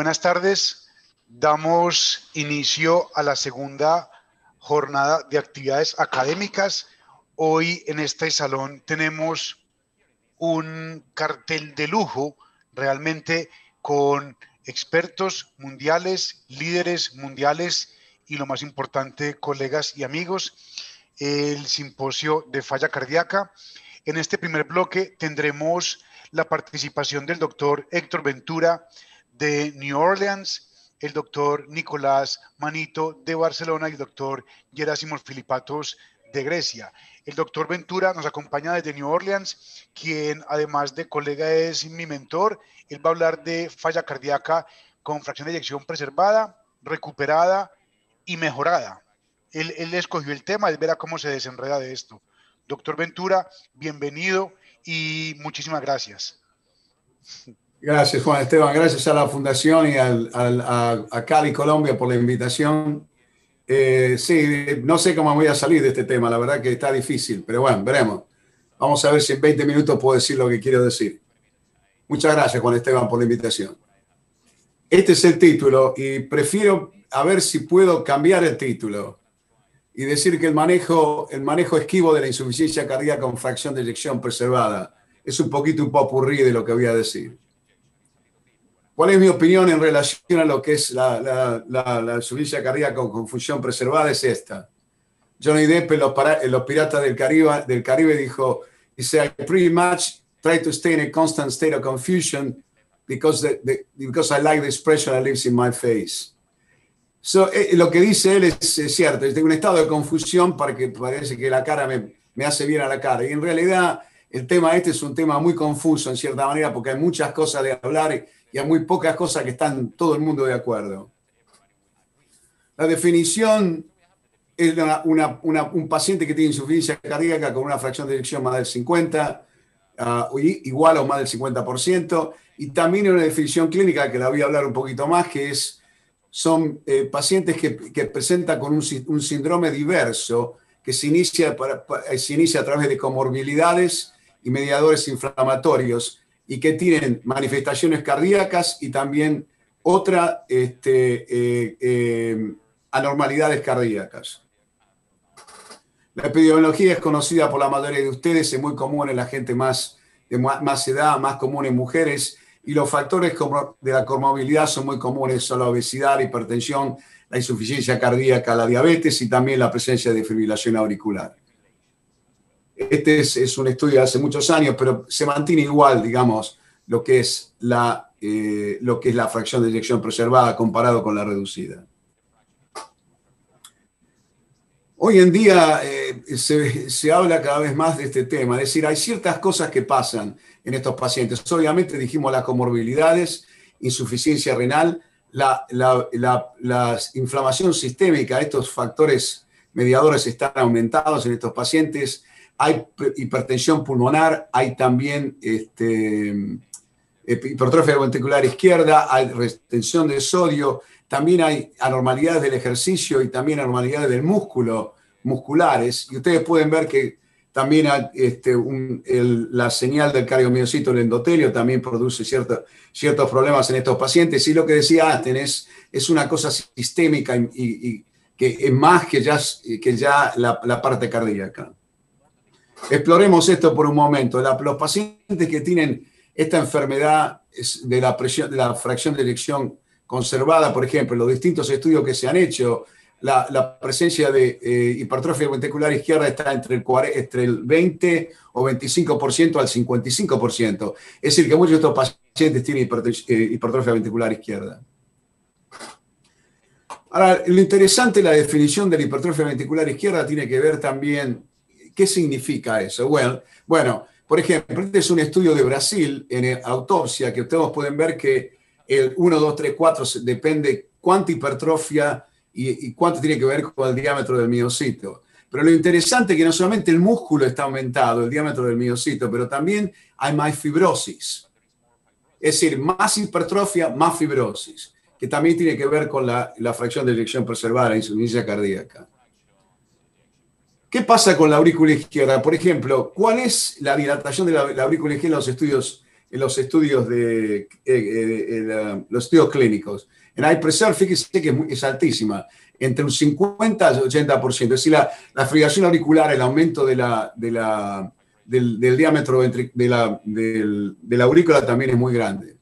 Buenas tardes. Damos inicio a la segunda jornada de actividades académicas. Hoy en este salón tenemos un cartel de lujo realmente con expertos mundiales, líderes mundiales y lo más importante, colegas y amigos, el simposio de falla cardíaca. En este primer bloque tendremos la participación del doctor Héctor Ventura de New Orleans, el doctor Nicolás Manito de Barcelona y el doctor Gerásimos Filipatos de Grecia. El doctor Ventura nos acompaña desde New Orleans, quien además de colega es mi mentor. Él va a hablar de falla cardíaca con fracción de eyección preservada, recuperada y mejorada. Él, él escogió el tema, él verá cómo se desenreda de esto. Doctor Ventura, bienvenido y muchísimas gracias. Gracias, Juan Esteban. Gracias a la Fundación y al, a, Cali, Colombia, por la invitación. Eh, sí, no sé cómo voy a salir de este tema, la verdad que está difícil, pero bueno, veremos. Vamos a ver si en 20 minutos puedo decir lo que quiero decir. Muchas gracias, Juan Esteban, por la invitación. Este es el título y prefiero a ver si puedo cambiar el título y decir que el manejo, el manejo esquivo de la insuficiencia cardíaca con fracción de eyección preservada es un poquito un popurrí de lo que voy a decir. ¿Cuál es mi opinión en relación a lo que es la, la, la, la cardíaca con función preservada? Es esta. Johnny Depp en los, Piratas del Caribe, del Caribe dijo, dice, I pretty much try to stay in a constant state of confusion because, because I like the expression that lives in my face. So, eh, lo que dice él es, cierto, es de un estado de confusión para que parece que la cara me, me hace bien a la cara. Y en realidad el tema este es un tema muy confuso en cierta manera porque hay muchas cosas de hablar y hay muy pocas cosas que están todo el mundo de acuerdo. La definición es un paciente que tiene insuficiencia cardíaca con una fracción de eyección más del 50, uh, igual o más del 50%, y también una definición clínica que la voy a hablar un poquito más, que es, son eh, pacientes que, presentan con un, síndrome diverso, que se inicia, se inicia a través de comorbilidades y mediadores inflamatorios, y que tienen manifestaciones cardíacas y también otras este, eh, eh, anormalidades cardíacas. La epidemiología es conocida por la mayoría de ustedes, es muy común en la gente más de más edad, más común en mujeres, y los factores de la comorbilidad son muy comunes, son la obesidad, la hipertensión, la insuficiencia cardíaca, la diabetes y también la presencia de fibrilación auricular. Este es, un estudio de hace muchos años, pero se mantiene igual, digamos, lo que es la, eh, lo que es la fracción de eyección preservada comparado con la reducida. Hoy en día eh, se, se, habla cada vez más de este tema, es decir, hay ciertas cosas que pasan en estos pacientes. Obviamente dijimos las comorbilidades, insuficiencia renal, la, la, la inflamación sistémica, estos factores mediadores están aumentados en estos pacientes, hay hipertensión pulmonar, hay también este, hipertrofia ventricular izquierda, hay retención de sodio, también hay anormalidades del ejercicio y también anormalidades del músculo, musculares. Y ustedes pueden ver que también este, la señal del cardiomiocito, el endotelio, también produce ciertos problemas en estos pacientes. Y lo que decía antes es, una cosa sistémica y, que es más que ya, que ya la parte cardíaca. Exploremos esto por un momento. los pacientes que tienen esta enfermedad de la, presión, de la fracción de elección conservada, por ejemplo, los distintos estudios que se han hecho, la, presencia de eh, hipertrofia ventricular izquierda está entre el, entre el 20 o 25% al 55%. Es decir, que muchos de estos pacientes tienen eh, hipertrofia ventricular izquierda. Ahora, lo interesante la definición de la hipertrofia ventricular izquierda tiene que ver también ¿Qué significa eso? Bueno, bueno, por ejemplo, este es un estudio de Brasil en autopsia que ustedes pueden ver que el 1, 2, 3, 4 depende cuánta hipertrofia y, cuánto tiene que ver con el diámetro del miocito. Pero lo interesante es que no solamente el músculo está aumentado, el diámetro del miocito, pero también hay más fibrosis. Es decir, más hipertrofia, más fibrosis, que también tiene que ver con la, la fracción de eyección preservada, la insuficiencia cardíaca. ¿Qué pasa con la aurícula izquierda? Por ejemplo, ¿cuál es la dilatación de la, aurícula izquierda en los estudios en los estudios, de, los estudios clínicos. En iPreserve, fíjese que es, altísima, entre un 50 y 80%. Es decir, la, la auricular, el aumento del, diámetro de de la aurícula también es muy grande.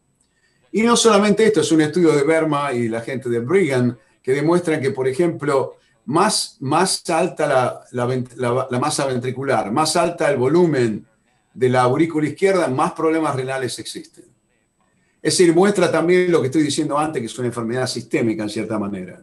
Y no solamente esto, es un estudio de Berma y la gente de Brigham que demuestran que, por ejemplo, más, más alta la, la, masa ventricular, más alta el volumen de la aurícula izquierda, más problemas renales existen. Es decir, muestra también lo que estoy diciendo antes, que es una enfermedad sistémica en cierta manera.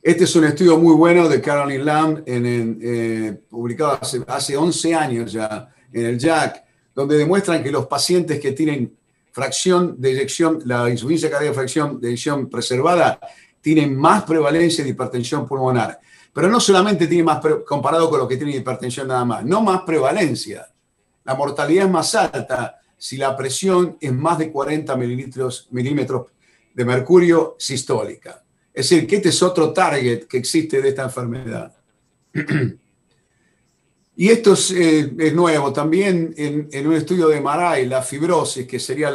Este es un estudio muy bueno de Caroline Lamb, eh, publicado hace, hace 11 años ya en el JAC, donde demuestran que los pacientes que tienen fracción de eyección, la insuficiencia cardíaca fracción de eyección preservada, tienen más prevalencia de hipertensión pulmonar. Pero no solamente tiene más, comparado con los que tienen hipertensión nada más, no más prevalencia. La mortalidad es más alta si la presión es más de 40 mililitros, milímetros de mercurio sistólica. Es decir, que este es otro target que existe de esta enfermedad. Y esto es, eh, nuevo. También en, un estudio de Maray, la fibrosis, que sería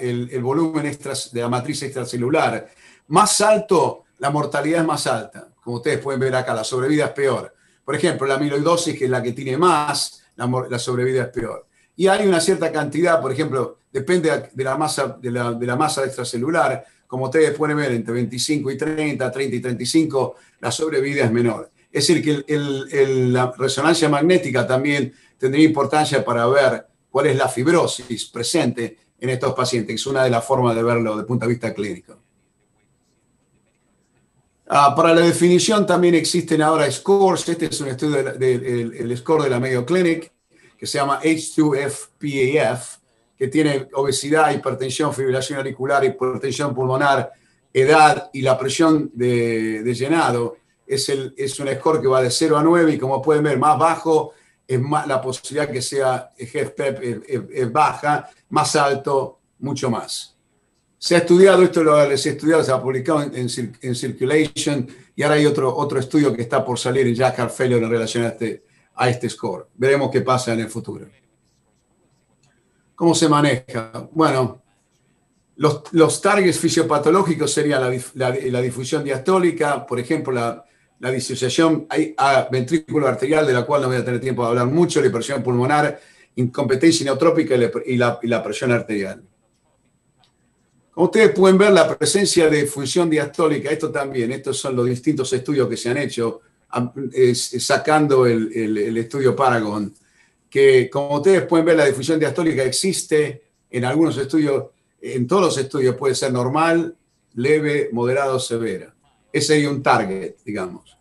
el, volumen de la matriz extracelular, más alto, la mortalidad es más alta. Como ustedes pueden ver acá, la sobrevida es peor. Por ejemplo, la amiloidosis, que es la que tiene más, la, sobrevida es peor. Y hay una cierta cantidad, por ejemplo, depende de la masa, de la, de la masa extracelular, como ustedes pueden ver, entre 25 y 30, 30 y 35, la sobrevida es menor. Es decir, que la resonancia magnética también tendría importancia para ver cuál es la fibrosis presente en estos pacientes, es una de las formas de verlo el punto de vista clínico. Ah, para la definición también existen ahora scores. Este es un estudio del score de la Mayo Clinic que se llama H2FPAF, que tiene obesidad, hipertensión, fibrilación auricular, hipertensión pulmonar, edad y la presión de, de llenado es, el, es un score que va de 0 a 9 y como pueden ver, más bajo es más, la posibilidad que sea GFPEP es, es, baja, más alto, mucho más. Se ha estudiado, esto lo les he estudiado, se ha publicado en, Circulation y ahora hay otro, otro estudio que está por salir en Jack Failure en relación a este, a este score. Veremos qué pasa en el futuro. ¿Cómo se maneja? Bueno, los, los targets fisiopatológicos serían la, la, difusión diastólica, por ejemplo, la, la disociación a ventrículo arterial, de la cual no voy a tener tiempo de hablar mucho, la hipertensión pulmonar, incompetencia neotrópica y la, presión arterial. Ustedes pueden ver, la presencia de función diastólica, esto también, estos son los distintos estudios que se han hecho, sacando el, estudio Paragon, que como ustedes pueden ver, la difusión diastólica existe en algunos estudios, en todos los estudios puede ser normal, leve, moderado, severa. Ese sería un target, digamos.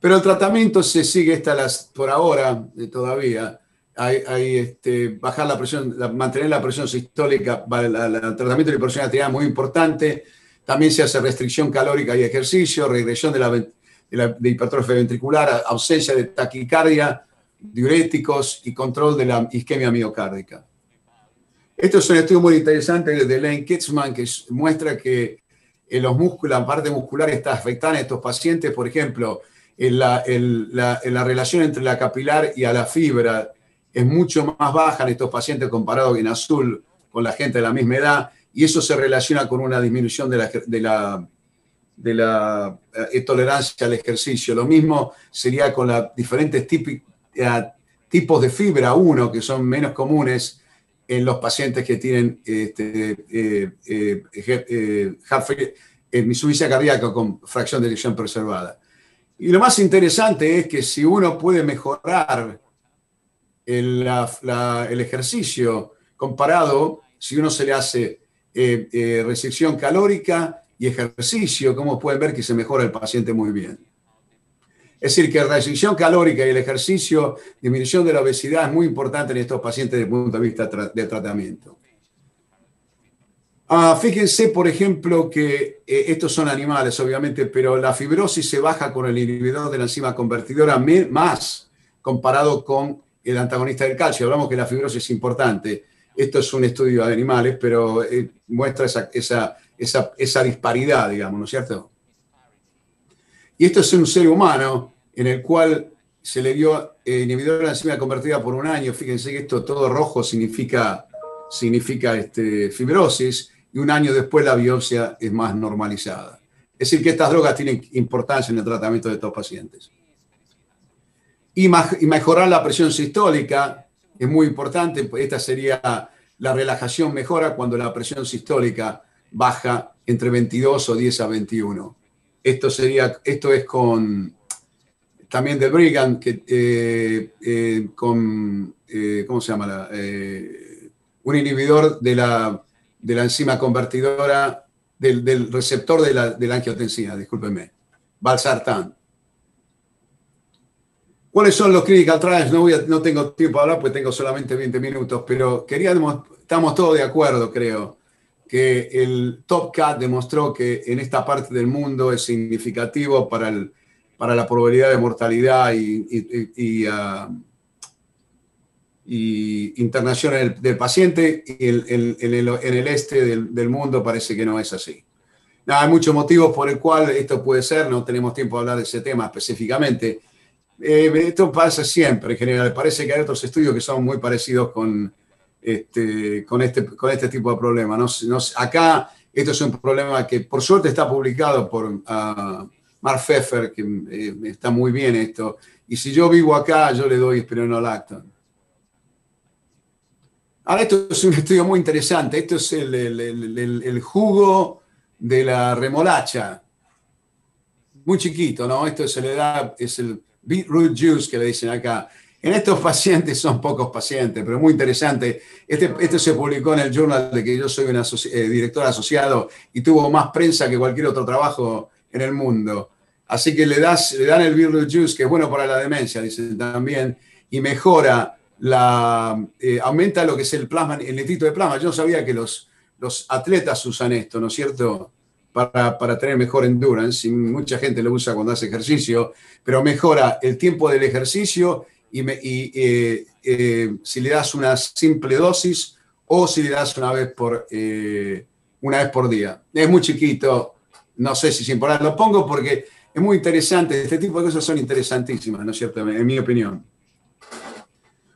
Pero el tratamiento se sigue hasta las, por ahora eh, todavía. Hay, este, bajar la presión, mantener la presión sistólica, el tratamiento de presión arterial es muy importante. También se hace restricción calórica y ejercicio, regresión de, la, hipertrofia ventricular, ausencia de taquicardia, diuréticos y control de la isquemia miocárdica. Esto es un estudio muy interesante de Lane Kitzman que muestra que en los músculos, la parte muscular está afectada en estos pacientes, por ejemplo, en la, la, relación entre la capilar y a la fibra es mucho más baja en estos pacientes comparado en azul con la gente de la misma edad, y eso se relaciona con una disminución de la, de la, de la eh, tolerancia al ejercicio. Lo mismo sería con los diferentes eh, tipos de fibra 1, que son menos comunes en los pacientes que tienen este, eh, eh, eh, eh cardíaca con fracción de eyección preservada. Y lo más interesante es que si uno puede mejorar el, ejercicio comparado, si uno se le hace restricción calórica y ejercicio, como pueden ver que se mejora el paciente muy bien. Es decir, que la restricción calórica y el ejercicio, disminución de la obesidad es muy importante en estos pacientes desde el punto de vista de tratamiento. Ah, fíjense, por ejemplo, que eh, estos son animales, obviamente, pero la fibrosis se baja con el inhibidor de la enzima convertidora más comparado con el antagonista del calcio. Hablamos que la fibrosis es importante. Esto es un estudio de animales, pero eh, muestra esa, esa, esa, esa disparidad, digamos, ¿no es cierto? Y esto es un ser humano en el cual se le dio eh, inhibidor de la enzima convertida por un año. Fíjense que esto todo rojo significa, significa este, fibrosis y un año después la biopsia es más normalizada. Es decir, que estas drogas tienen importancia en el tratamiento de estos pacientes. Y, mejorar la presión sistólica es muy importante. Esta sería la relajación mejora cuando la presión sistólica baja entre 22 o 10 a 21. Esto, sería, esto es con también del Brigand, que, eh, eh, con, eh, ¿cómo se llama? un inhibidor de la, de la enzima convertidora, del, receptor de la, de la angiotensina, discúlpenme, Valsartan. ¿Cuáles son los clinical trials? No, no tengo tiempo de hablar porque tengo solamente 20 minutos, pero queríamos, estamos todos de acuerdo, creo, que el Top Cat demostró que en esta parte del mundo es significativo para, el, para la probabilidad de mortalidad y, y, ah, internación del, paciente, y en, el, en, el, este del, del, mundo parece que no es así. hay muchos motivos por el cual esto puede ser, no tenemos tiempo de hablar de ese tema específicamente. Eh, esto pasa siempre en general, parece que hay otros estudios que son muy parecidos con este, con, este, con este tipo de problemas. No, acá esto es un problema que por suerte está publicado por uh, Mark Pfeffer, que eh, está muy bien esto. Y si yo vivo acá, yo le doy espironolactone. Ahora, esto es un estudio muy interesante. Esto es el, el, el, jugo de la remolacha. Muy chiquito, ¿no? Esto se le da, es el beetroot juice que le dicen acá. En estos pacientes son pocos pacientes, pero muy interesante. Este, esto se publicó en el journal de que yo soy un eh, director asociado y tuvo más prensa que cualquier otro trabajo en el mundo. Así que le, das, le dan el Beetroot Juice, que es bueno para la demencia, dicen también, y mejora la, eh, aumenta lo que es el plasma, el nitrito de plasma. Yo no sabía que los, los atletas usan esto, ¿no es cierto? Para, para, tener mejor endurance, y mucha gente lo usa cuando hace ejercicio, pero mejora el tiempo del ejercicio y, eh, eh, si le das una simple dosis o si le das una vez por, eh, una vez por día. Es muy chiquito, no sé si es importante, lo pongo porque es muy interesante, este tipo de cosas son interesantísimas, ¿no es cierto? En mi opinión.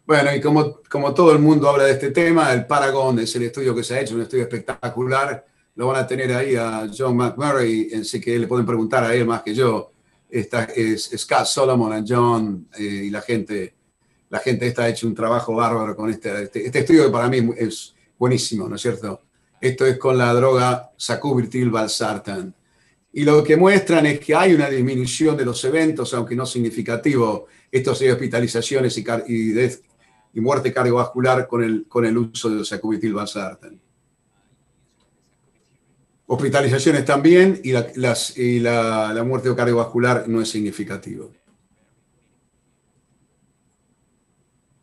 Bueno, y como, como todo el mundo habla de este tema, el Paragon es el estudio que se ha hecho, un estudio espectacular, lo van a tener ahí a John McMurray, así que le pueden preguntar a él más que yo Está, es, Scott Solomon, y John eh, y la gente, la gente está hecho un trabajo bárbaro con este, este, este, estudio que para mí es buenísimo, ¿no es cierto? Esto es con la droga sacubitril valsartan. Y lo que muestran es que hay una disminución de los eventos, aunque no significativo, estos de hospitalizaciones y, y, y, muerte cardiovascular con el, con el uso de sacubitril valsartan hospitalizaciones también y la, y muerte cardiovascular no es significativo.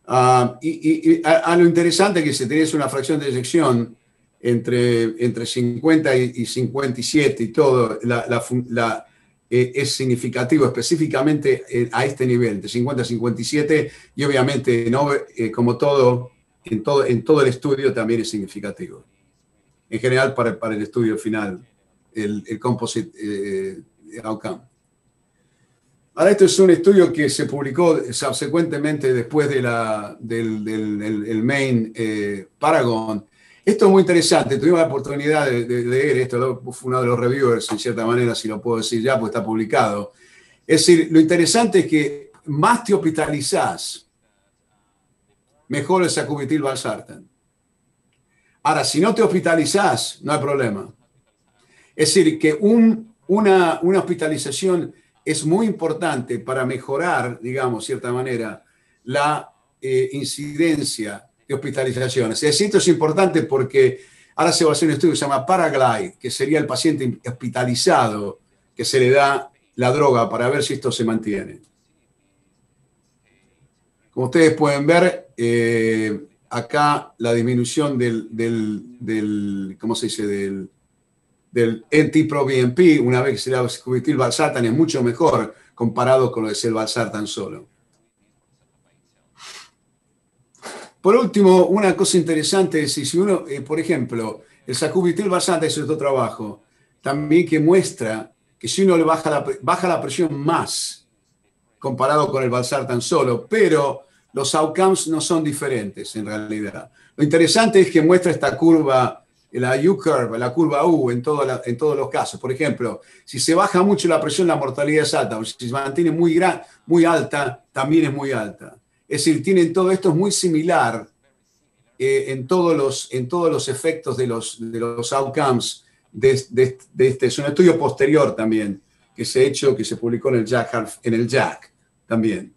Ah, y, a, lo interesante que si tenés una fracción de eyección entre, entre 50 y, 57 y todo, eh, es significativo específicamente eh, a este nivel, de 50 a 57, y obviamente, no, eh, como todo en, todo, en todo el estudio, también es significativo en general para, para el estudio final, el, el composite eh, outcome. Ahora, esto es un estudio que se publicó subsecuentemente después de la, del, del el main eh, Paragon. Esto es muy interesante, tuvimos la oportunidad de, leer esto, fue uno de los reviewers, en cierta manera, si lo puedo decir ya, pues está publicado. Es decir, lo interesante es que más te hospitalizás, mejor el sacubitril valsartan. Ahora, si no te hospitalizás, no hay problema. Es decir, que una, hospitalización es muy importante para mejorar, digamos, cierta manera, la eh, incidencia de hospitalizaciones. Es decir, esto es importante porque ahora se va a hacer un estudio que se llama Paraglide, que sería el paciente hospitalizado que se le da la droga para ver si esto se mantiene. Como ustedes pueden ver, eh, acá la disminución del, del, ¿cómo se dice? Del, del NT-proBNP, una vez que se le da el valsartan, es mucho mejor comparado con lo que es el valsartan solo. Por último, una cosa interesante es si uno, eh, por ejemplo, el sacubitril valsartan es otro trabajo, también que muestra que si uno le baja la, baja la presión más comparado con el Balsartan solo, pero los outcomes no son diferentes en realidad. Lo interesante es que muestra esta curva, la U-curve, la curva U en, todos los casos. Por ejemplo, si se baja mucho la presión, la mortalidad es alta, o si se mantiene muy, alta, también es muy alta. Es decir, tienen todo esto es muy similar eh, en, todos los, efectos de los, outcomes este. Es un estudio posterior también que se ha hecho, que se publicó en el Jack, en el Jack también.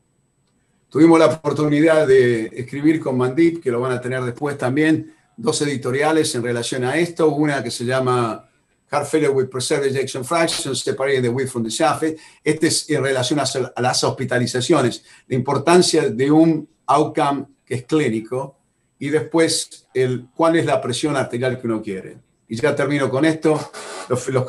Tuvimos la oportunidad de escribir con Mandip, que lo van a tener después también, dos editoriales en relación a esto. Una que se llama Heart Failure with Preserved Ejection Fraction, Separating the Width from the Shaft. Este es en relación a las hospitalizaciones, la importancia de un outcome que es clínico y después el, cuál es la presión arterial que uno quiere. Y ya termino con esto. Los, los,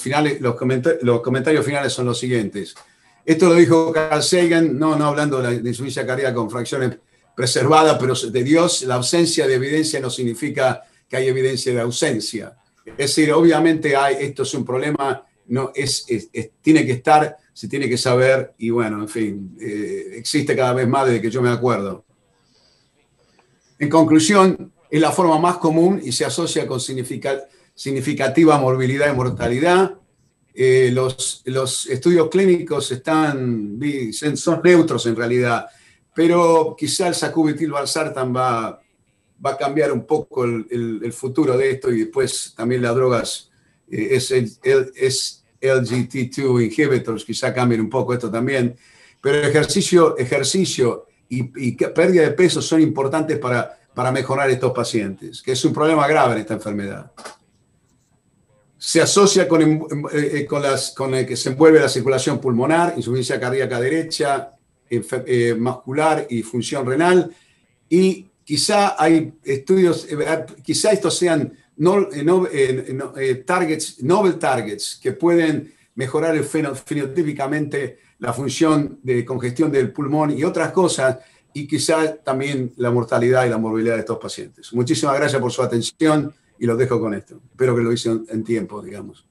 finales, los, los comentarios finales son los siguientes. Esto lo dijo Carl Sagan, no, no hablando de, insuficiencia cardíaca con fracciones preservadas, pero de Dios, la ausencia de evidencia no significa que hay evidencia de ausencia. Es decir, obviamente hay, esto es un problema, no, es, tiene que estar, se tiene que saber, y bueno, en fin, eh, existe cada vez más desde que yo me acuerdo. En conclusión, es la forma más común y se asocia con significativa morbilidad y mortalidad eh, los, los, estudios clínicos están, son neutros en realidad, pero quizá el sacubitril valsartan va, va a cambiar un poco el, el, futuro de esto y después también las drogas eh, es, es LGT2 inhibitors, quizá cambien un poco esto también, pero ejercicio, ejercicio y, y pérdida de peso son importantes para, para mejorar estos pacientes, que es un problema grave en esta enfermedad se asocia con, em, em, eh, eh, las, con el que se envuelve la circulación pulmonar, insuficiencia cardíaca derecha, eh, muscular y función renal. Y quizá hay estudios, quizá estos sean no, targets, novel targets que pueden mejorar fenotípicamente la función de congestión del pulmón y otras cosas, y quizá también la mortalidad y la morbilidad de estos pacientes. Muchísimas gracias por su atención y lo dejo con esto. Espero que lo hice en tiempo, digamos.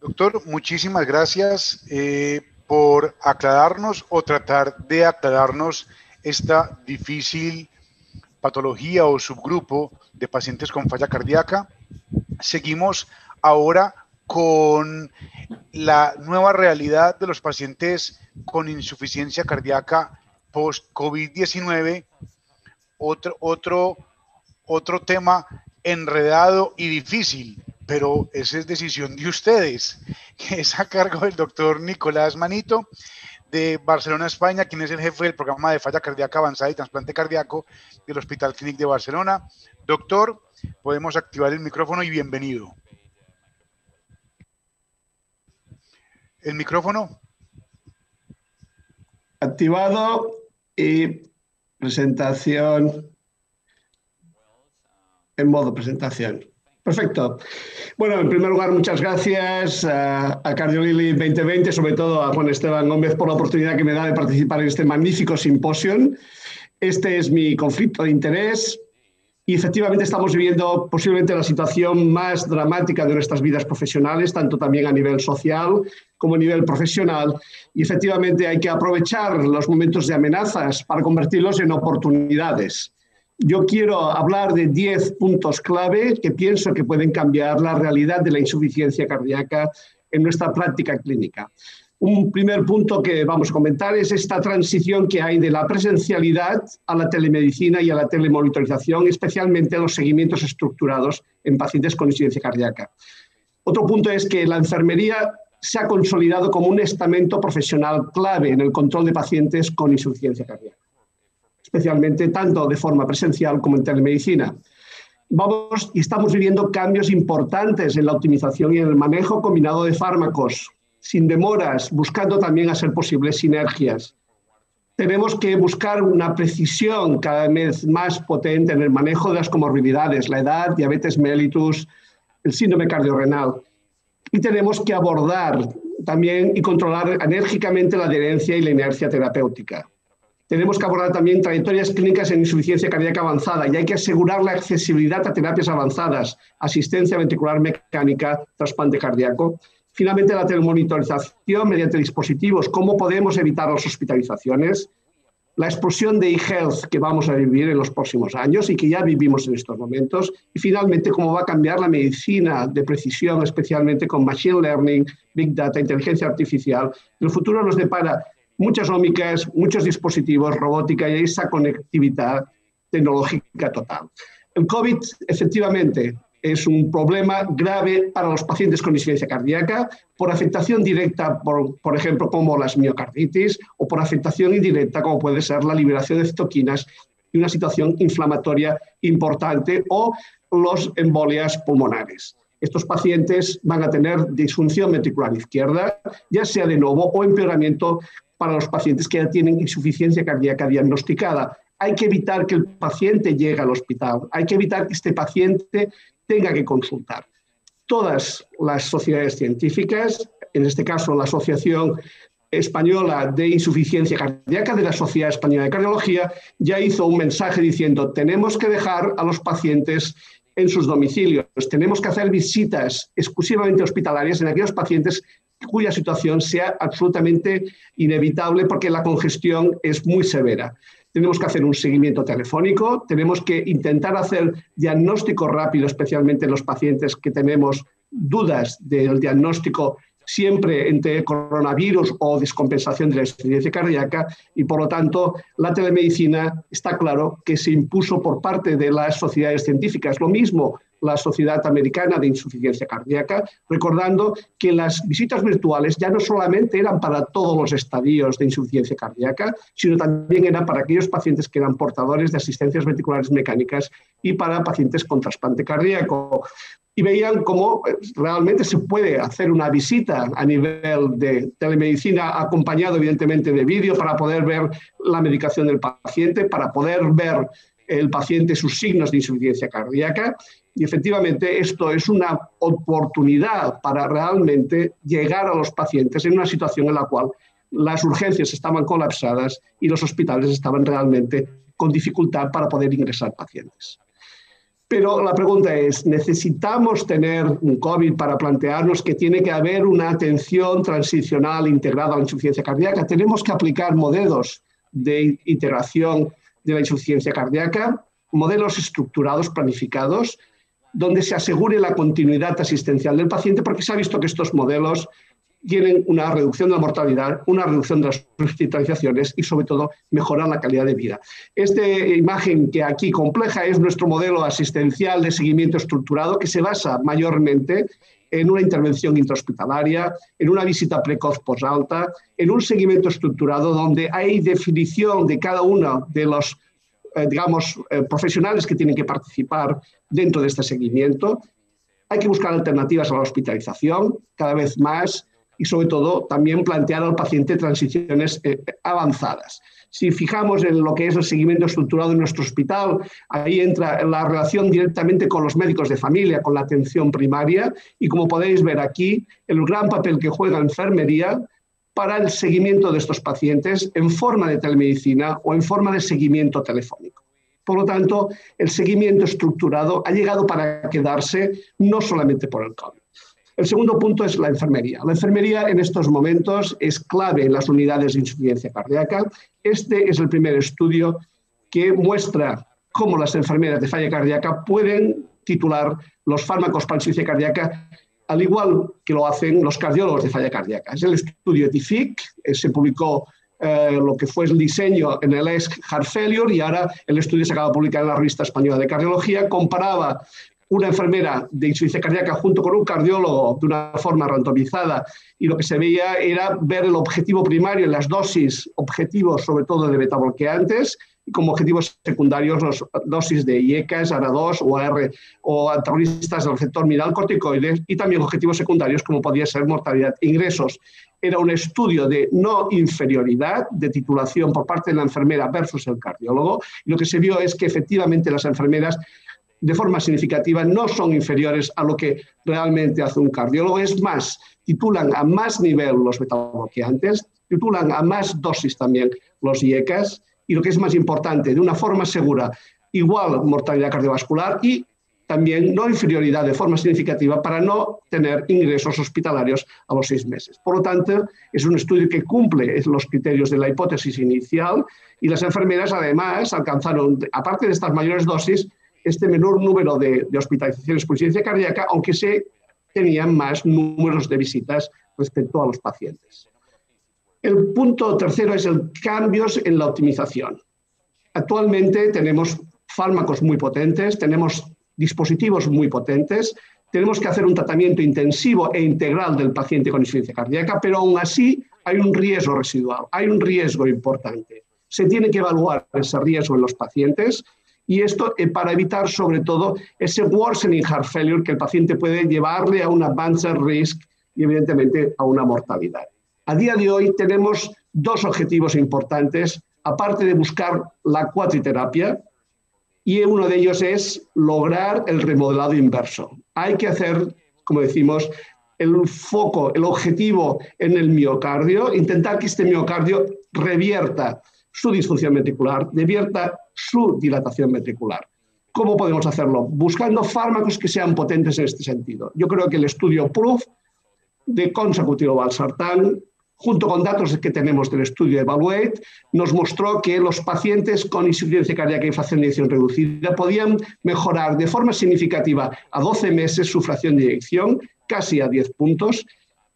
Doctor, muchísimas gracias eh, por aclararnos o tratar de aclararnos esta difícil patología o subgrupo de pacientes con falla cardíaca. Seguimos ahora con la nueva realidad de los pacientes con insuficiencia cardíaca post-COVID-19 otro, otro, otro tema enredado y difícil, pero esa es decisión de ustedes, que es a cargo del doctor Nicolás Manito de Barcelona, España, quien es el jefe del programa de falla cardíaca avanzada y trasplante cardíaco del Hospital Clínic de Barcelona. Doctor, podemos activar el micrófono y bienvenido. El micrófono. Activado y Presentación. En modo presentación. Perfecto. Bueno, en primer lugar, muchas gracias a, a 2020, sobre todo a Juan Esteban Gómez por la oportunidad que me da de participar en este magnífico simposio. Este es mi conflicto de interés y efectivamente estamos viviendo posiblemente la situación más dramática de nuestras vidas profesionales, tanto también a nivel social como a nivel profesional. Y efectivamente hay que aprovechar los momentos de amenazas para convertirlos en oportunidades. Yo quiero hablar de 10 puntos clave que pienso que pueden cambiar la realidad de la insuficiencia cardíaca en nuestra práctica clínica. Un primer punto que vamos a comentar es esta transición que hay de la presencialidad a la telemedicina y a la telemonitorización, especialmente a los seguimientos estructurados en pacientes con insuficiencia cardíaca. Otro punto es que la enfermería se ha consolidado como un estamento profesional clave en el control de pacientes con insuficiencia cardíaca, especialmente tanto de forma presencial como en telemedicina. Vamos y estamos viviendo cambios importantes en la optimización y en el manejo combinado de fármacos, sin demoras, buscando también a ser posibles sinergias. Tenemos que buscar una precisión cada vez más potente en el manejo de las comorbilidades, la edad, diabetes mellitus, el síndrome cardiorrenal. Y tenemos que abordar también y controlar enérgicamente la adherencia y la inercia terapéutica. Tenemos que abordar también trayectorias clínicas en insuficiencia cardíaca avanzada y hay que asegurar la accesibilidad a terapias avanzadas, asistencia ventricular mecánica, trasplante cardíaco Finalmente, la telemonitorización mediante dispositivos, cómo podemos evitar las hospitalizaciones, la explosión de e-health que vamos a vivir en los próximos años y que ya vivimos en estos momentos, y finalmente cómo va a cambiar la medicina de precisión, especialmente con machine learning, big data, inteligencia artificial. El futuro nos depara muchas ómicas, muchos dispositivos, robótica y esa conectividad tecnológica total. El COVID, efectivamente, es un problema grave para los pacientes con insuficiencia cardíaca por afectación directa, por, por, ejemplo, como las miocarditis, o por afectación indirecta, como puede ser la liberación de citoquinas y una situación inflamatoria importante, o los embolias pulmonares. Estos pacientes van a tener disfunción ventricular izquierda, ya sea de nuevo o empeoramiento para los pacientes que ya tienen insuficiencia cardíaca diagnosticada. Hay que evitar que el paciente llegue al hospital, hay que evitar que este paciente tenga que consultar. Todas las sociedades científicas, en este caso la Asociación Española de Insuficiencia Cardíaca de la Sociedad Española de Cardiología, ya hizo un mensaje diciendo tenemos que dejar a los pacientes en sus domicilios, tenemos que hacer visitas exclusivamente hospitalarias en aquellos pacientes cuya situación sea absolutamente inevitable porque la congestión es muy severa tenemos que hacer un seguimiento telefónico, tenemos que intentar hacer diagnóstico rápido, especialmente en los pacientes que tenemos dudas del diagnóstico siempre entre coronavirus o descompensación de la insuficiencia cardíaca y por lo tanto la telemedicina está claro que se impuso por parte de las sociedades científicas. Lo mismo la Sociedad Americana de Insuficiencia Cardíaca, recordando que las visitas virtuales ya no solamente eran para todos los estadios de insuficiencia cardíaca, sino también eran para aquellos pacientes que eran portadores de asistencias ventriculares mecánicas y para pacientes con trasplante cardíaco. Veían cómo eh, realmente se puede hacer una visita a nivel de telemedicina acompañado evidentemente de vídeo para poder ver la medicación del paciente, para poder ver el paciente sus signos de insuficiencia cardíaca y efectivamente esto es una oportunidad para realmente llegar a los pacientes en una situación en la cual las urgencias estaban colapsadas y los hospitales estaban realmente con dificultad para poder ingresar pacientes. Pero la pregunta es, ¿necesitamos tener un COVID para plantearnos que tiene que haber una atención transicional integrada a la insuficiencia cardíaca? ¿Tenemos que aplicar modelos de integración de la insuficiencia cardíaca, modelos estructurados, planificados, donde se asegure la continuidad asistencial del paciente, porque se ha visto que estos modelos tienen una reducción de la mortalidad, una reducción de las hospitalizaciones y sobre todo mejoran la calidad de vida. Esta imagen que aquí compleja es nuestro modelo asistencial de seguimiento estructurado que se basa mayormente en una intervención intrahospitalaria, en una visita precoz posalta, en un seguimiento estructurado donde hay definición de cada uno de los eh, digamos, eh, profesionales que tienen que participar dentro de este seguimiento. Hay que buscar alternativas a la hospitalización cada vez más y sobre todo también plantear al paciente transiciones eh, avanzadas. Si fijamos en lo que es el seguimiento estructurado en nuestro hospital, ahí entra la relación directamente con los médicos de familia, con la atención primaria y como podéis ver aquí, el gran papel que juega enfermería para el seguimiento de estos pacientes en forma de telemedicina o en forma de seguimiento telefónico. Por lo tanto, el seguimiento estructurado ha llegado para quedarse no solamente por el COVID. El segundo punto es la enfermería. La enfermería en estos momentos es clave en las unidades de insuficiencia cardíaca. Este es el primer estudio que muestra cómo las enfermeras de falla cardíaca pueden titular los fármacos para insuficiencia cardíaca al igual que lo hacen los cardiólogos de falla cardíaca. Es el estudio ETIFIC, eh, se publicó eh, lo que fue el diseño en el ESC Heart Failure y ahora el estudio se acaba de publicar en la revista española de cardiología, comparaba una enfermera de insuficiencia cardíaca junto con un cardiólogo de una forma randomizada y lo que se veía era ver el objetivo primario en las dosis objetivos, sobre todo de betabloqueantes, como objetivos secundarios las dosis de IECAS, ARA2 o AR o antagonistas del receptor mineral corticoides y también objetivos secundarios como podía ser mortalidad e ingresos. Era un estudio de no inferioridad, de titulación por parte de la enfermera versus el cardiólogo. Y lo que se vio es que efectivamente las enfermeras de forma significativa no son inferiores a lo que realmente hace un cardiólogo. Es más, titulan a más nivel los metabloqueantes, titulan a más dosis también los IECAS y lo que es más importante, de una forma segura, igual mortalidad cardiovascular y también no inferioridad de forma significativa para no tener ingresos hospitalarios a los seis meses. Por lo tanto, es un estudio que cumple los criterios de la hipótesis inicial y las enfermeras además alcanzaron, aparte de estas mayores dosis, este menor número de, hospitalizaciones por insuficiencia cardíaca, aunque se tenían más números de visitas respecto a los pacientes. El punto tercero es el cambios en la optimización. Actualmente tenemos fármacos muy potentes, tenemos dispositivos muy potentes, tenemos que hacer un tratamiento intensivo e integral del paciente con insuficiencia cardíaca, pero aún así hay un riesgo residual, hay un riesgo importante. Se tiene que evaluar ese riesgo en los pacientes y esto eh, para evitar sobre todo ese worsening heart failure que el paciente puede llevarle a un advanced risk y evidentemente a una mortalidad. A día de hoy tenemos dos objetivos importantes, aparte de buscar la cuatriterapia, y uno de ellos es lograr el remodelado inverso. Hay que hacer, como decimos, el foco, el objetivo en el miocardio, intentar que este miocardio revierta su disfunción ventricular, revierta su dilatación ventricular. ¿Cómo podemos hacerlo? Buscando fármacos que sean potentes en este sentido. Yo creo que el estudio PROOF de consecutivo valsartán junto con datos que tenemos del estudio Evaluate, nos mostró que los pacientes con insuficiencia cardíaca y fracción de eyección reducida podían mejorar de forma significativa a 12 meses su fracción de eyección, casi a 10 puntos,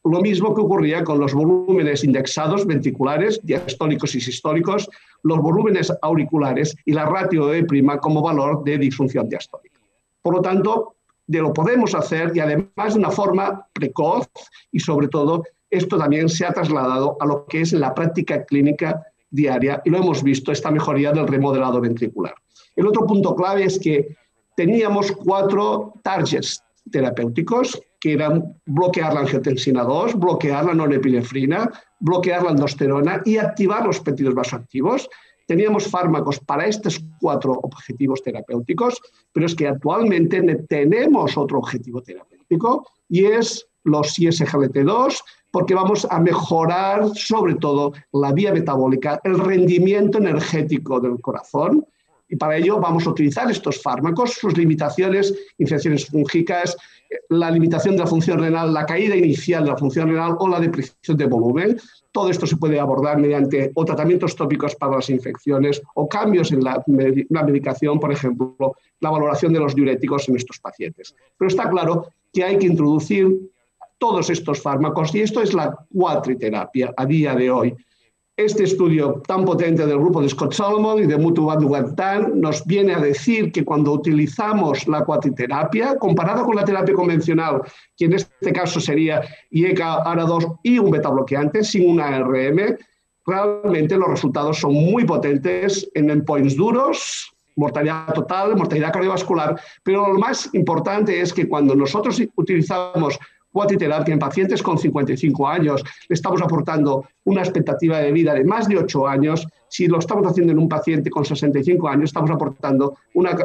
lo mismo que ocurría con los volúmenes indexados ventriculares, diastólicos y sistólicos, los volúmenes auriculares y la ratio de prima como valor de disfunción diastólica. Por lo tanto, de lo podemos hacer y además de una forma precoz y sobre todo esto también se ha trasladado a lo que es la práctica clínica diaria y lo hemos visto, esta mejoría del remodelado ventricular. El otro punto clave es que teníamos cuatro targets terapéuticos que eran bloquear la angiotensina 2, bloquear la norepinefrina, bloquear la aldosterona y activar los péptidos vasoactivos. Teníamos fármacos para estos cuatro objetivos terapéuticos, pero es que actualmente tenemos otro objetivo terapéutico y es los ISGLT2, porque vamos a mejorar sobre todo la vía metabólica, el rendimiento energético del corazón. Y para ello vamos a utilizar estos fármacos, sus limitaciones, infecciones fúngicas, la limitación de la función renal, la caída inicial de la función renal o la depresión de volumen. Todo esto se puede abordar mediante o tratamientos tópicos para las infecciones o cambios en la, la medicación, por ejemplo, la valoración de los diuréticos en estos pacientes. Pero está claro que hay que introducir todos estos fármacos y esto es la cuatriterapia a día de hoy. Este estudio tan potente del grupo de Scott Solomon y de Mutu Bandugantán nos viene a decir que cuando utilizamos la cuatriterapia, comparada con la terapia convencional, que en este caso sería IECA, ARA2 y un beta bloqueante sin una ARM, realmente los resultados son muy potentes en endpoints duros, mortalidad total, mortalidad cardiovascular, pero lo más importante es que cuando nosotros utilizamos cuatriterapia en pacientes con 55 años, le estamos aportando una expectativa de vida de más de 8 años. Si lo estamos haciendo en un paciente con 65 años, estamos aportando una,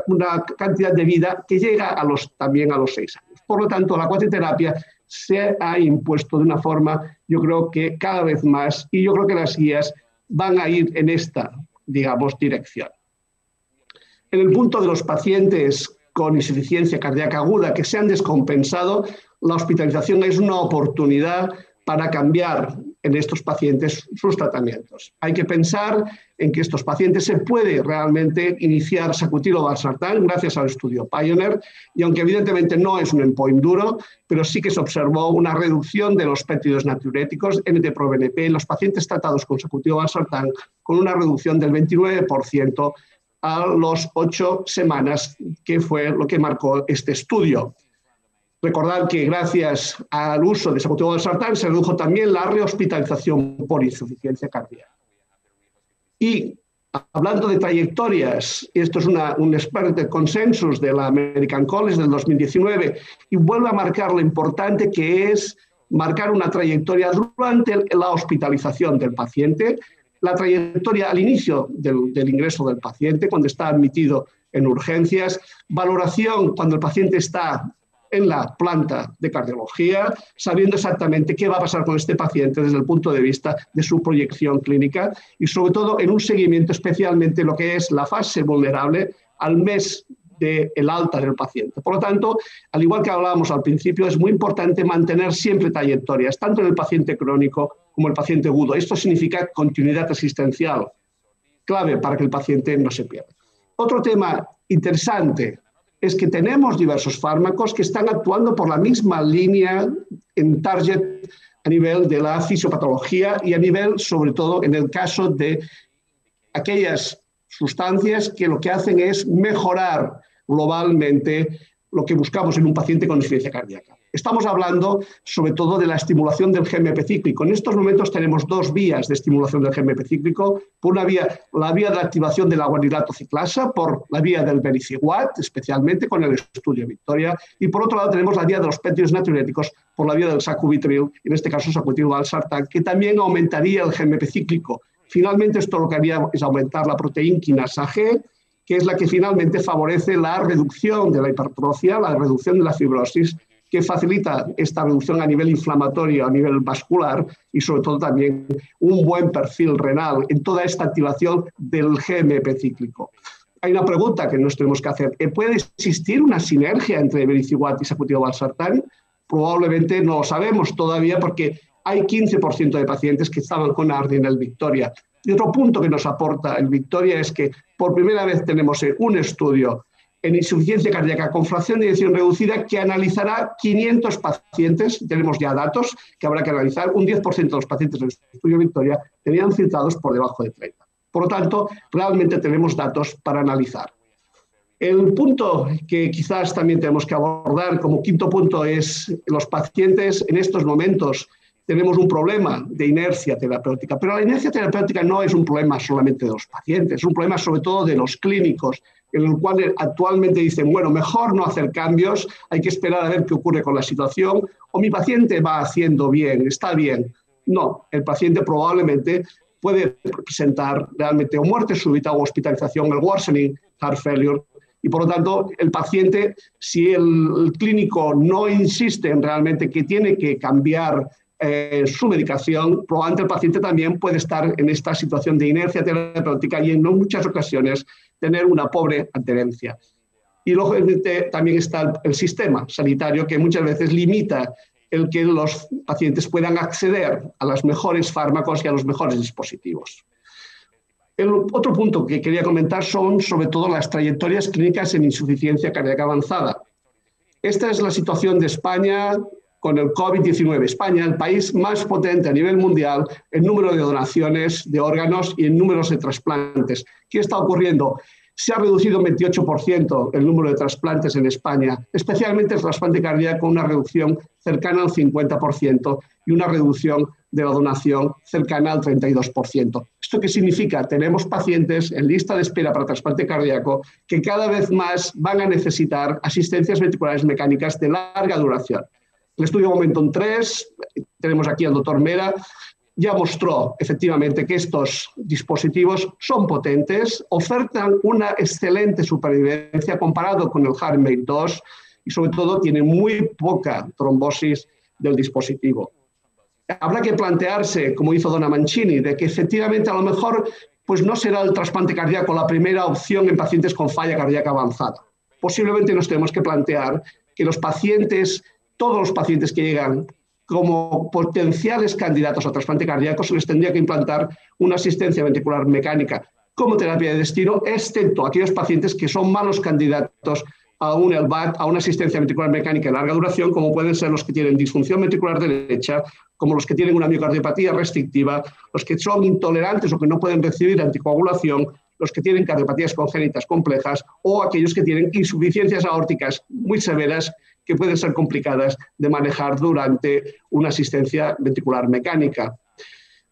cantidad de vida que llega también a los 6 años. Por lo tanto, la cuatriterapia se ha impuesto de una forma, yo creo que cada vez más, y yo creo que las guías van a ir en esta, digamos, dirección. En el punto de los pacientes con insuficiencia cardíaca aguda que se han descompensado, la hospitalización es una oportunidad para cambiar en estos pacientes sus tratamientos. Hay que pensar en que estos pacientes se puede realmente iniciar sacutilo valsartán gracias al estudio Pioneer y aunque evidentemente no es un endpoint duro, pero sí que se observó una reducción de los péptidos natriuréticos NT-proBNP en los pacientes tratados con sacutilo valsartán con una reducción del 29% a los ocho semanas, que fue lo que marcó este estudio. Recordar que gracias al uso de sabotaje del sartán se redujo también la rehospitalización por insuficiencia cardíaca. Y hablando de trayectorias, esto es un experto consensus de la American College del 2019 y vuelve a marcar lo importante que es marcar una trayectoria durante la hospitalización del paciente, la trayectoria al inicio del, del ingreso del paciente, cuando está admitido en urgencias, valoración cuando el paciente está en la planta de cardiología, sabiendo exactamente qué va a pasar con este paciente desde el punto de vista de su proyección clínica y sobre todo en un seguimiento especialmente lo que es la fase vulnerable al mes del alta del paciente. Por lo tanto, al igual que hablábamos al principio, es muy importante mantener siempre trayectorias, tanto en el paciente crónico como el paciente agudo. Esto significa continuidad asistencial, clave para que el paciente no se pierda. Otro tema interesante es que tenemos diversos fármacos que están actuando por la misma línea en target a nivel de la fisiopatología y a nivel, sobre todo, en el caso de aquellas sustancias que lo que hacen es mejorar globalmente lo que buscamos en un paciente con insuficiencia cardíaca. Estamos hablando sobre todo de la estimulación del GMP cíclico. En estos momentos tenemos dos vías de estimulación del GMP cíclico. Por una vía, la vía de activación de la guanilato ciclasa, por la vía del bericiguat, especialmente con el estudio Victoria, y por otro lado tenemos la vía de los péptidos natriuréticos por la vía del sacubitril, en este caso sacubitril valsartán, que también aumentaría el GMP cíclico. Finalmente, esto lo que haría es aumentar la proteína quinasa G, que es la que finalmente favorece la reducción de la hipertrofia, la reducción de la fibrosis que facilita esta reducción a nivel inflamatorio, a nivel vascular y sobre todo también un buen perfil renal en toda esta activación del GMP cíclico. Hay una pregunta que nos tenemos que hacer. ¿Puede existir una sinergia entre vericiguat y sacubitril valsartán? Probablemente no lo sabemos todavía porque hay 15% de pacientes que estaban con ARDI en el Victoria. Y otro punto que nos aporta el Victoria es que por primera vez tenemos un estudio en insuficiencia cardíaca con fracción de eyección reducida que analizará 500 pacientes, tenemos ya datos que habrá que analizar, un 10% de los pacientes del estudio Victoria tenían citados por debajo de 30. Por lo tanto, realmente tenemos datos para analizar. El punto que quizás también tenemos que abordar como quinto punto es los pacientes en estos momentos tenemos un problema de inercia terapéutica, pero la inercia terapéutica no es un problema solamente de los pacientes, es un problema sobre todo de los clínicos, en el cual actualmente dicen, bueno, mejor no hacer cambios, hay que esperar a ver qué ocurre con la situación, o mi paciente va haciendo bien, está bien. No, el paciente probablemente puede presentar realmente muerte súbita o hospitalización, el worsening heart failure, y por lo tanto, el paciente, si el, clínico no insiste en realmente que tiene que cambiar eh, su medicación, probablemente el paciente también puede estar en esta situación de inercia terapéutica y en muchas ocasiones tener una pobre adherencia. Y lógicamente también está el, sistema sanitario que muchas veces limita el que los pacientes puedan acceder a los mejores fármacos y a los mejores dispositivos. El otro punto que quería comentar son sobre todo las trayectorias clínicas en insuficiencia cardíaca avanzada. Esta es la situación de España con el COVID-19. España, el país más potente a nivel mundial en número de donaciones de órganos y en números de trasplantes. ¿Qué está ocurriendo? Se ha reducido un 28% el número de trasplantes en España, especialmente el trasplante cardíaco, una reducción cercana al 50% y una reducción de la donación cercana al 32%. ¿Esto qué significa? Tenemos pacientes en lista de espera para trasplante cardíaco que cada vez más van a necesitar asistencias ventriculares mecánicas de larga duración. El estudio Momentum 3, tenemos aquí al doctor Mera, ya mostró efectivamente que estos dispositivos son potentes, ofertan una excelente supervivencia comparado con el HeartMate 2 y sobre todo tienen muy poca trombosis del dispositivo. Habrá que plantearse, como hizo Donna Mancini, de que efectivamente a lo mejor pues no será el trasplante cardíaco la primera opción en pacientes con falla cardíaca avanzada. Posiblemente nos tenemos que plantear que los pacientes todos los pacientes que llegan como potenciales candidatos a trasplante cardíaco se les tendría que implantar una asistencia ventricular mecánica como terapia de destino, excepto aquellos pacientes que son malos candidatos a un a una asistencia ventricular mecánica de larga duración, como pueden ser los que tienen disfunción ventricular derecha, como los que tienen una miocardiopatía restrictiva, los que son intolerantes o que no pueden recibir anticoagulación, los que tienen cardiopatías congénitas complejas o aquellos que tienen insuficiencias aórticas muy severas que pueden ser complicadas de manejar durante una asistencia ventricular mecánica.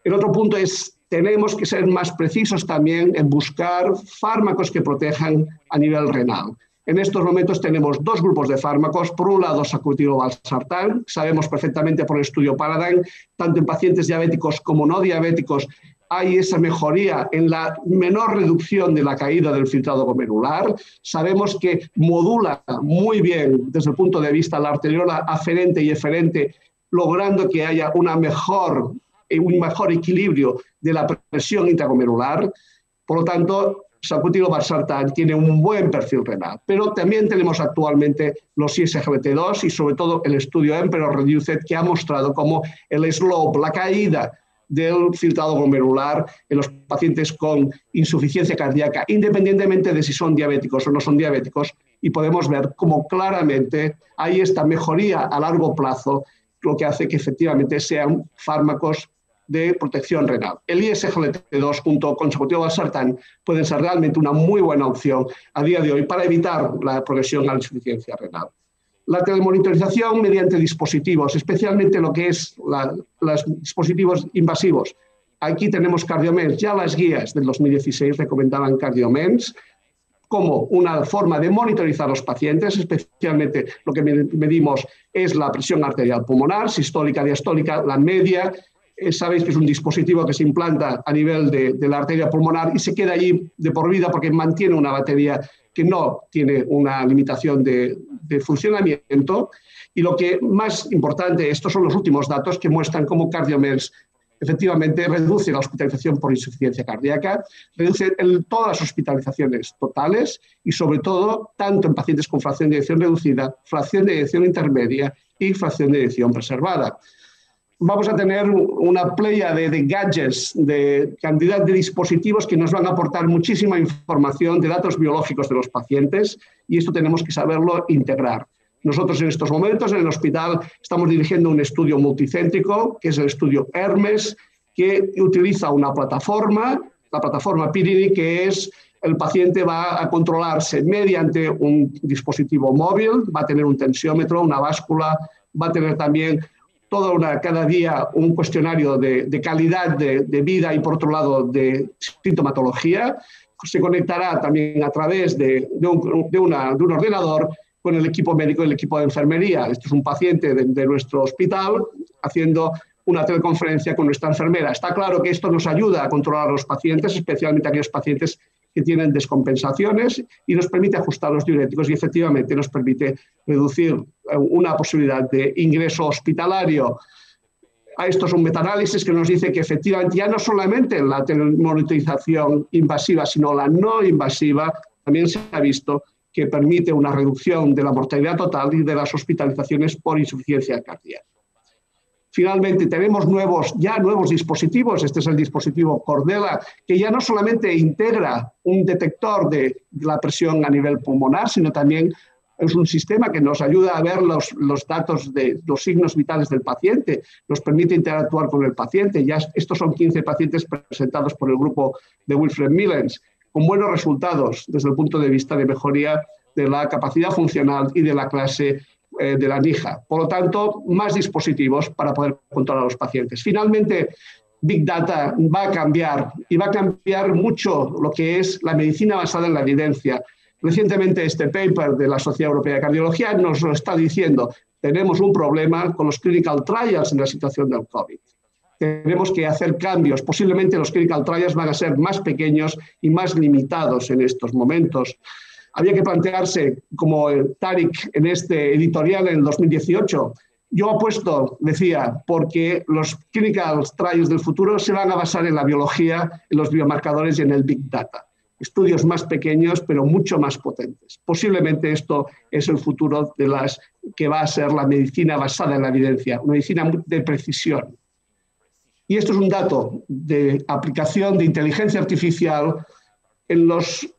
El otro punto es, tenemos que ser más precisos también en buscar fármacos que protejan a nivel renal. En estos momentos tenemos dos grupos de fármacos. Por un lado, sacubitril valsartán. Sabemos perfectamente por el estudio Paradigm, tanto en pacientes diabéticos como no diabéticos, hay esa mejoría en la menor reducción de la caída del filtrado glomerular. Sabemos que modula muy bien desde el punto de vista la arteriola aferente y eferente, logrando que haya una mejor, un mejor equilibrio de la presión intraglomerular. Por lo tanto, sacubitril valsartán tiene un buen perfil renal, pero también tenemos actualmente los ISGLT2 y sobre todo el estudio Emperor Reduced que ha mostrado cómo el slope, la caída del filtrado glomerular en los pacientes con insuficiencia cardíaca, independientemente de si son diabéticos o no son diabéticos, y podemos ver cómo claramente hay esta mejoría a largo plazo, lo que hace que efectivamente sean fármacos de protección renal. El ISGLT2 junto con al pueden ser realmente una muy buena opción a día de hoy para evitar la progresión a la insuficiencia renal. La telemonitorización mediante dispositivos, especialmente lo que es los dispositivos invasivos. Aquí tenemos CardioMens, ya las guías del 2016 recomendaban CardioMens como una forma de monitorizar a los pacientes, especialmente lo que medimos es la presión arterial pulmonar, sistólica, diastólica, la media, eh, sabéis que es un dispositivo que se implanta a nivel de, la arteria pulmonar y se queda allí de por vida porque mantiene una batería que no tiene una limitación de, funcionamiento. Y lo que más importante, estos son los últimos datos que muestran cómo CardioMERS efectivamente reduce la hospitalización por insuficiencia cardíaca, reduce todas las hospitalizaciones totales y sobre todo tanto en pacientes con fracción de eyección reducida, fracción de eyección intermedia y fracción de eyección preservada vamos a tener una playa de, gadgets, de cantidad de dispositivos que nos van a aportar muchísima información de datos biológicos de los pacientes y esto tenemos que saberlo integrar. Nosotros en estos momentos en el hospital estamos dirigiendo un estudio multicéntrico, que es el estudio Hermes, que utiliza una plataforma, la plataforma Pirini, que es el paciente va a controlarse mediante un dispositivo móvil, va a tener un tensiómetro, una báscula, va a tener también toda una, cada día un cuestionario de, calidad de, vida y por otro lado de sintomatología. Se conectará también a través de, un, de, una, de un ordenador con el equipo médico y el equipo de enfermería. Esto es un paciente de, nuestro hospital haciendo una teleconferencia con nuestra enfermera. Está claro que esto nos ayuda a controlar a los pacientes, especialmente aquellos pacientes que tienen descompensaciones y nos permite ajustar los diuréticos y efectivamente nos permite reducir eh, una posibilidad de ingreso hospitalario. A esto es un metaanálisis que nos dice que efectivamente ya no solamente la monitorización invasiva, sino la no invasiva, también se ha visto que permite una reducción de la mortalidad total y de las hospitalizaciones por insuficiencia cardíaca. Finalmente, tenemos nuevos, ya nuevos dispositivos. Este es el dispositivo Cordela, que ya no solamente integra un detector de la presión a nivel pulmonar, sino también es un sistema que nos ayuda a ver los, datos de los signos vitales del paciente, nos permite interactuar con el paciente. Ya estos son 15 pacientes presentados por el grupo de Wilfred Millens, con buenos resultados desde el punto de vista de mejoría de la capacidad funcional y de la clase eh, de la NIJA. Por lo tanto, más dispositivos para poder controlar a los pacientes. Finalmente, Big Data va a cambiar y va a cambiar mucho lo que es la medicina basada en la evidencia. Recientemente este paper de la Sociedad Europea de Cardiología nos lo está diciendo. Tenemos un problema con los clinical trials en la situación del COVID. Tenemos que hacer cambios. Posiblemente los clinical trials van a ser más pequeños y más limitados en estos momentos había que plantearse, como Tarik en este editorial en el 2018, yo apuesto, decía, porque los clinical trials del futuro se van a basar en la biología, en los biomarcadores y en el big data. Estudios más pequeños, pero mucho más potentes. Posiblemente esto es el futuro de las que va a ser la medicina basada en la evidencia, una medicina de precisión. Y esto es un dato de aplicación de inteligencia artificial en los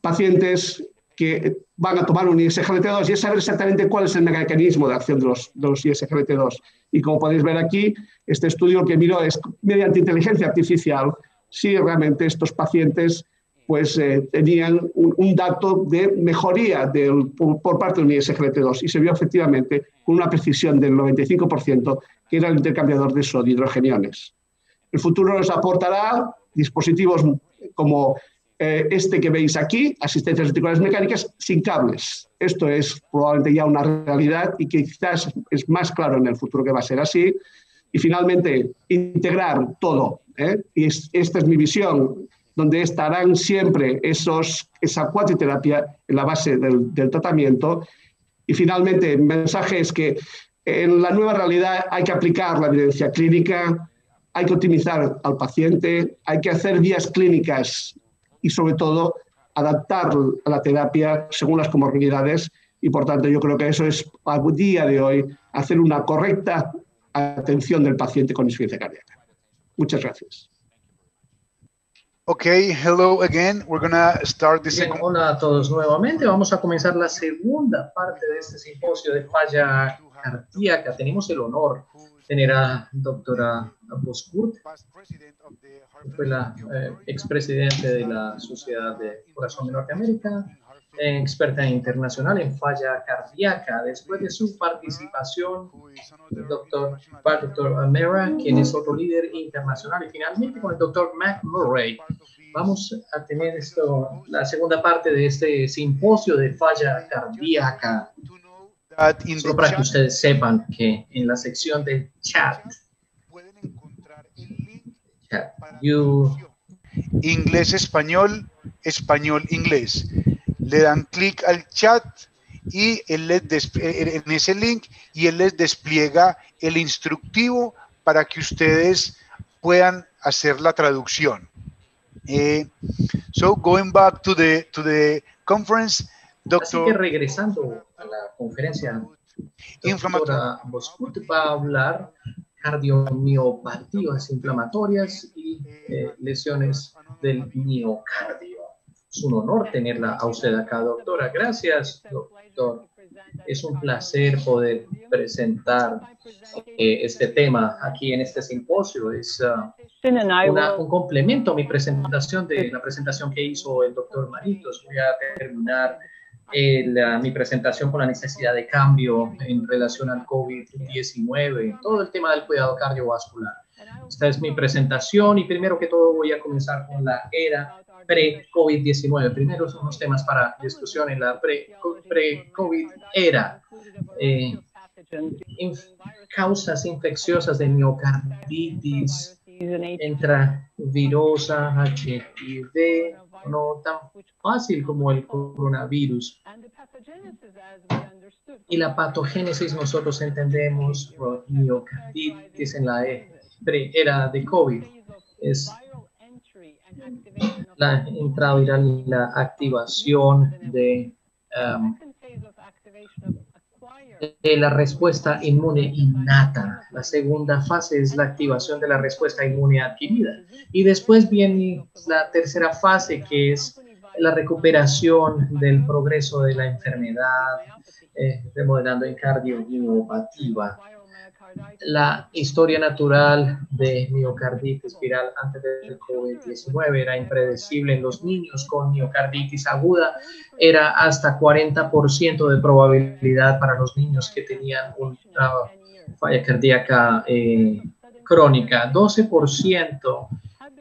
pacientes que van a tomar un ISGLT2 y es saber exactamente cuál es el mecanismo de acción de los, de los ISGLT2. Y como podéis ver aquí, este estudio que miró es mediante inteligencia artificial si realmente estos pacientes pues eh, tenían un, dato de mejoría del, por, parte de un ISGLT2 y se vio efectivamente con una precisión del 95% que era el intercambiador de sodio hidrogeniones. El futuro nos aportará dispositivos como eh, este que veis aquí, asistencias articulares mecánicas, sin cables. Esto es probablemente ya una realidad y quizás es más claro en el futuro que va a ser así. Y finalmente, integrar todo. ¿eh? Y esta es mi visión, donde estarán siempre esos, esa cuatriterapia en la base del, del tratamiento. Y finalmente, el mensaje es que en la nueva realidad hay que aplicar la evidencia clínica, hay que optimizar al paciente, hay que hacer vías clínicas y sobre todo adaptar a la terapia según las comorbilidades y por tanto yo creo que eso es a día de hoy hacer una correcta atención del paciente con insuficiencia cardíaca. Muchas gracias. Okay, hello again. We're gonna start this. Bien, hola a todos nuevamente. Vamos a comenzar la segunda parte de este simposio de falla cardíaca. Tenemos el honor de tener a doctora Boskurt, fue la eh, expresidente de la Sociedad de Corazón de Norteamérica, experta internacional en falla cardíaca. Después de su participación, el doctor, doctor Mera, quien es otro líder internacional, y finalmente con el doctor Mac Murray. Vamos a tener esto, la segunda parte de este simposio de falla cardíaca. Solo para que ustedes sepan que en la sección de chat, you, inglés, español, español, inglés le dan clic al chat y él les en ese link y él les despliega el instructivo para que ustedes puedan hacer la traducción. Eh, so going back to the to the conference, doctor. Así que regresando a la conferencia, doctora Boscut va a hablar cardiomiopatías inflamatorias y eh, lesiones del miocardio. Es un honor tenerla a usted acá, doctora. Gracias, doctor. Es un placer poder presentar eh, este tema aquí en este simposio. Es uh, un complemento a mi presentación de la presentación que hizo el doctor Maritos. Voy a terminar mi presentación con la necesidad de cambio en relación al COVID-19, todo el tema del cuidado cardiovascular. Esta es mi presentación y primero que todo voy a comenzar con la era pre-COVID-19. Primero son los temas para discusión en la pre-COVID era. Eh, causas infecciosas de miocarditis, intravirosa, HIV, no tan fácil como el coronavirus. Y la patogénesis nosotros entendemos miocarditis en la era de COVID. Es la intraviral y la activación de, um, de la respuesta inmune innata. La segunda fase es la activación de la respuesta inmune adquirida. Y después viene la tercera fase, que es la recuperación del progreso de la enfermedad, eh, remodelando en cardiomiopativa la historia natural de miocarditis viral antes del COVID-19 era impredecible en los niños con miocarditis aguda. Era hasta 40% de probabilidad para los niños que tenían una falla cardíaca eh, crónica, 12%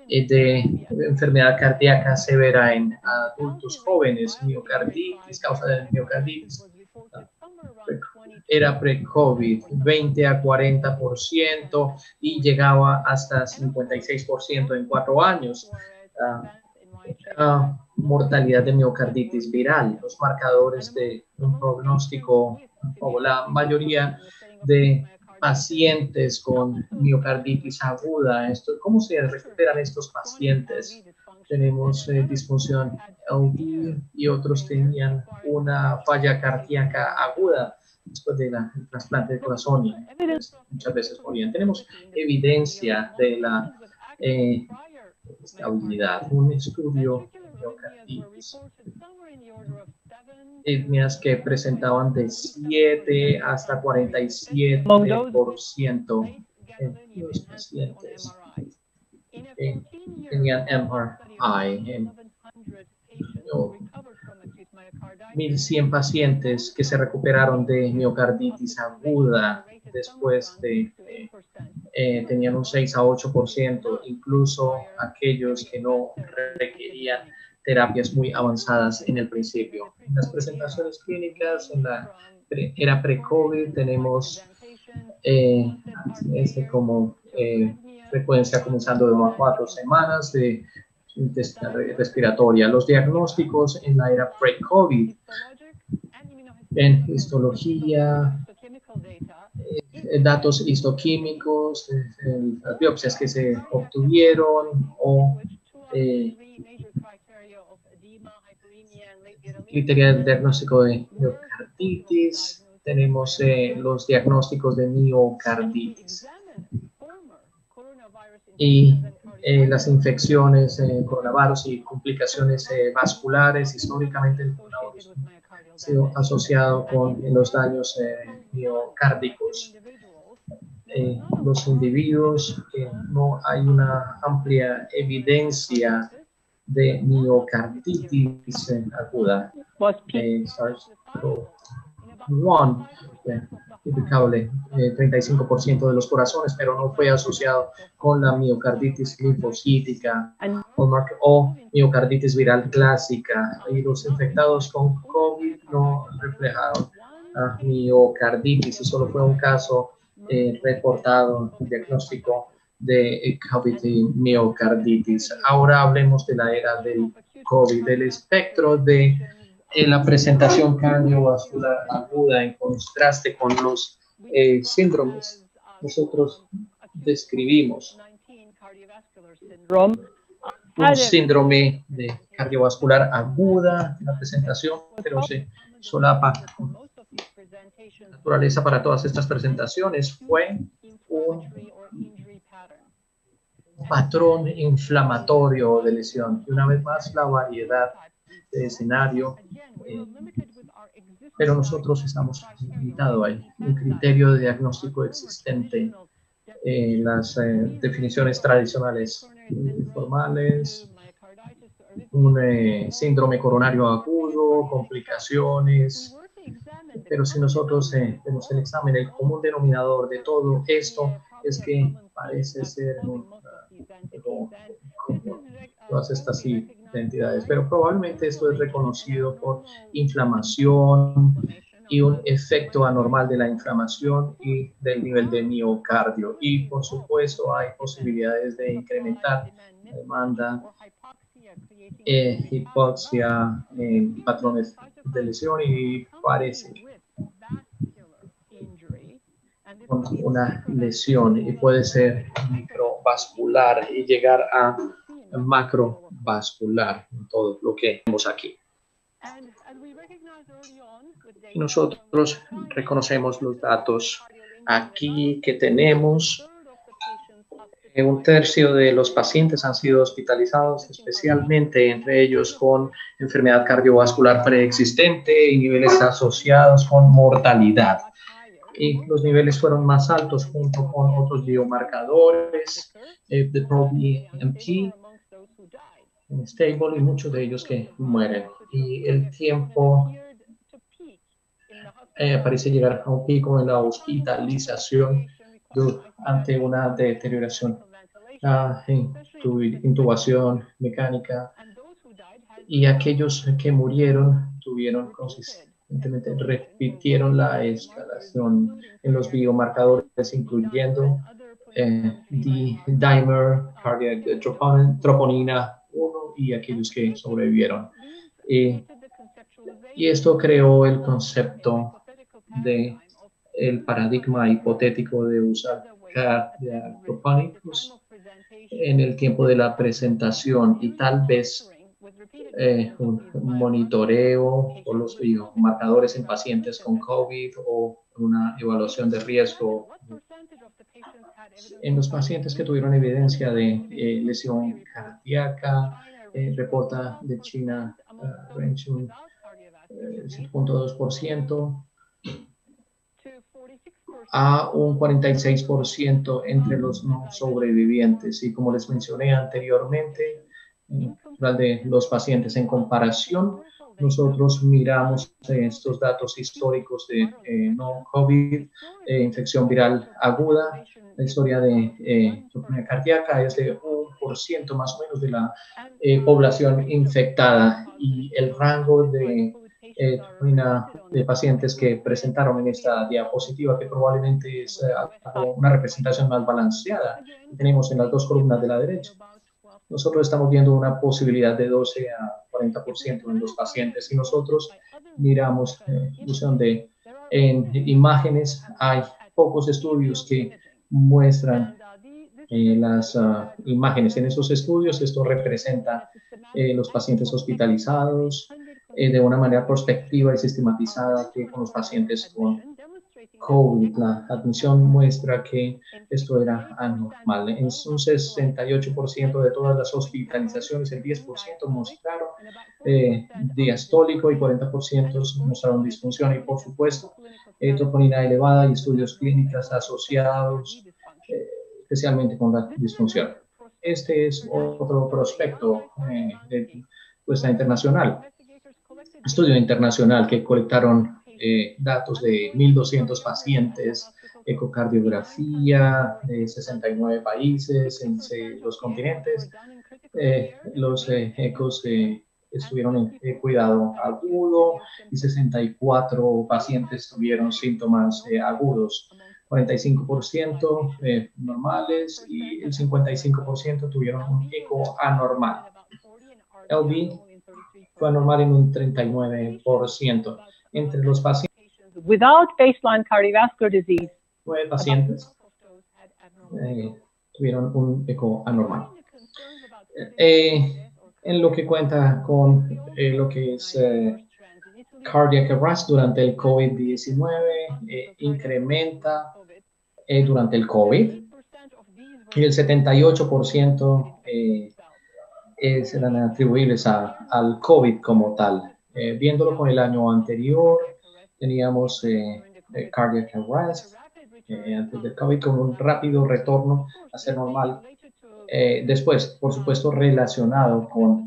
eh, de enfermedad cardíaca severa en adultos jóvenes, miocarditis, causa de miocarditis era pre-COVID, 20 a 40% y llegaba hasta 56% en cuatro años. Uh, mortalidad de miocarditis viral, los marcadores de un pronóstico, o la mayoría de pacientes con miocarditis aguda. Esto, ¿Cómo se recuperan estos pacientes? Tenemos eh, disfunción y otros tenían una falla cardíaca aguda después del trasplante de corazón muchas veces morían. Tenemos evidencia de la eh, estabilidad. Un estudio de etnias que presentaban de 7 hasta 47% de los pacientes que tenían MRI. En, 1.100 pacientes que se recuperaron de miocarditis aguda después de, eh, tenían un 6 a 8%, incluso aquellos que no requerían terapias muy avanzadas en el principio. Las presentaciones clínicas, en la era pre-COVID, tenemos eh, como eh, frecuencia comenzando de unas cuatro semanas de respiratoria. Los diagnósticos en la era pre-COVID, en histología, eh, datos histoquímicos, las biopsias que se obtuvieron o eh, criterio del diagnóstico de miocarditis, tenemos eh, los diagnósticos de miocarditis y eh, las infecciones, eh, coronavirus y complicaciones eh, vasculares. Históricamente el coronavirus ha sido asociado con los daños miocárdicos. los individuos, no hay una amplia evidencia de miocarditis aguda. SARS-CoV-1 impecable, eh, 35% de los corazones, pero no fue asociado con la miocarditis linfocítica o, miocarditis viral clásica. Y los infectados con COVID no reflejaron miocarditis y solo fue un caso eh, reportado, diagnóstico de COVID miocarditis. Ahora hablemos de la era del COVID, del espectro de en la presentación cardiovascular aguda en contraste con los eh, síndromes. Nosotros describimos un síndrome de cardiovascular aguda en la presentación, pero se solapa. La naturaleza para todas estas presentaciones fue un patrón inflamatorio de lesión. Y una vez más, la variedad de escenario, eh, pero nosotros estamos limitados ahí. Un criterio de diagnóstico existente, en las eh, definiciones tradicionales formales, un eh, síndrome coronario agudo, complicaciones, pero si nosotros vemos el examen, el común denominador de todo esto es que parece ser un, todas estas identidades, pero probablemente esto es reconocido por inflamación y un efecto anormal de la inflamación y del nivel de miocardio. Y por supuesto hay posibilidades de incrementar la demanda, eh, hipoxia, eh, patrones de lesión y parece una lesión y puede ser microvascular y llegar a macrovascular, todo lo que vemos aquí. Nosotros reconocemos los datos aquí que tenemos. Un tercio de los pacientes han sido hospitalizados, especialmente entre ellos con enfermedad cardiovascular preexistente y niveles asociados con mortalidad. Y los niveles fueron más altos junto con otros biomarcadores eh, de stable y muchos de ellos que mueren. Y el tiempo eh, parece llegar a un pico en la hospitalización ante una deterioración, la intubación mecánica y aquellos que murieron tuvieron consistentemente, repitieron la escalación en los biomarcadores, incluyendo eh, dimer, cardiac troponina, y aquellos que sobrevivieron. Y, esto creó el concepto de el paradigma hipotético de usar cardiacropánicos en el tiempo de la presentación y tal vez eh, un monitoreo o los marcadores en pacientes con COVID o una evaluación de riesgo en los pacientes que tuvieron evidencia de eh, lesión cardíaca, eh, reporta de China uh, range un 7.2% a un 46% entre los no sobrevivientes. Y como les mencioné anteriormente, de los pacientes en comparación, nosotros miramos estos datos históricos de eh, no COVID, eh, infección viral aguda, la historia de eh, cardíaca es de un por ciento más o menos de la población infectada y el rango de de pacientes que presentaron en esta diapositiva, que probablemente es una representación más balanceada, tenemos en las dos columnas de la derecha. Nosotros estamos viendo una posibilidad de 12 a 40% en los pacientes y nosotros miramos eh, en imágenes. Hay pocos estudios que muestran eh, las ah, imágenes en esos estudios. Esto representa eh, los pacientes hospitalizados de una manera prospectiva y sistematizada que con los pacientes con COVID. La admisión muestra que esto era anormal. En un 68% de todas las hospitalizaciones, el 10% mostraron eh, diastólico y 40% mostraron disfunción. Y por supuesto, eh, troponina elevada y estudios clínicos asociados, eh, especialmente con la disfunción. Este es otro prospecto eh, de puesta internacional, estudio internacional que colectaron eh, datos de 1.200 pacientes, ecocardiografía de 69 países en los continentes. Eh, los eh, ecos estuvieron en cuidado agudo y 64 pacientes tuvieron síntomas agudos. 45% normales y el 55% tuvieron un eco anormal. LV fue anormal en un 39% entre los pacientes. Without baseline cardiovascular disease. Nueve pacientes eh, tuvieron un eco anormal. Eh, en lo que cuenta con eh, lo que es cardiac arrest durante el COVID-19, incrementa durante el COVID y el 78% serán atribuibles a, al COVID como tal. Eh, viéndolo con el año anterior, teníamos eh, eh, cardiac arrest antes del COVID con un rápido retorno a ser normal. después, por supuesto, relacionado con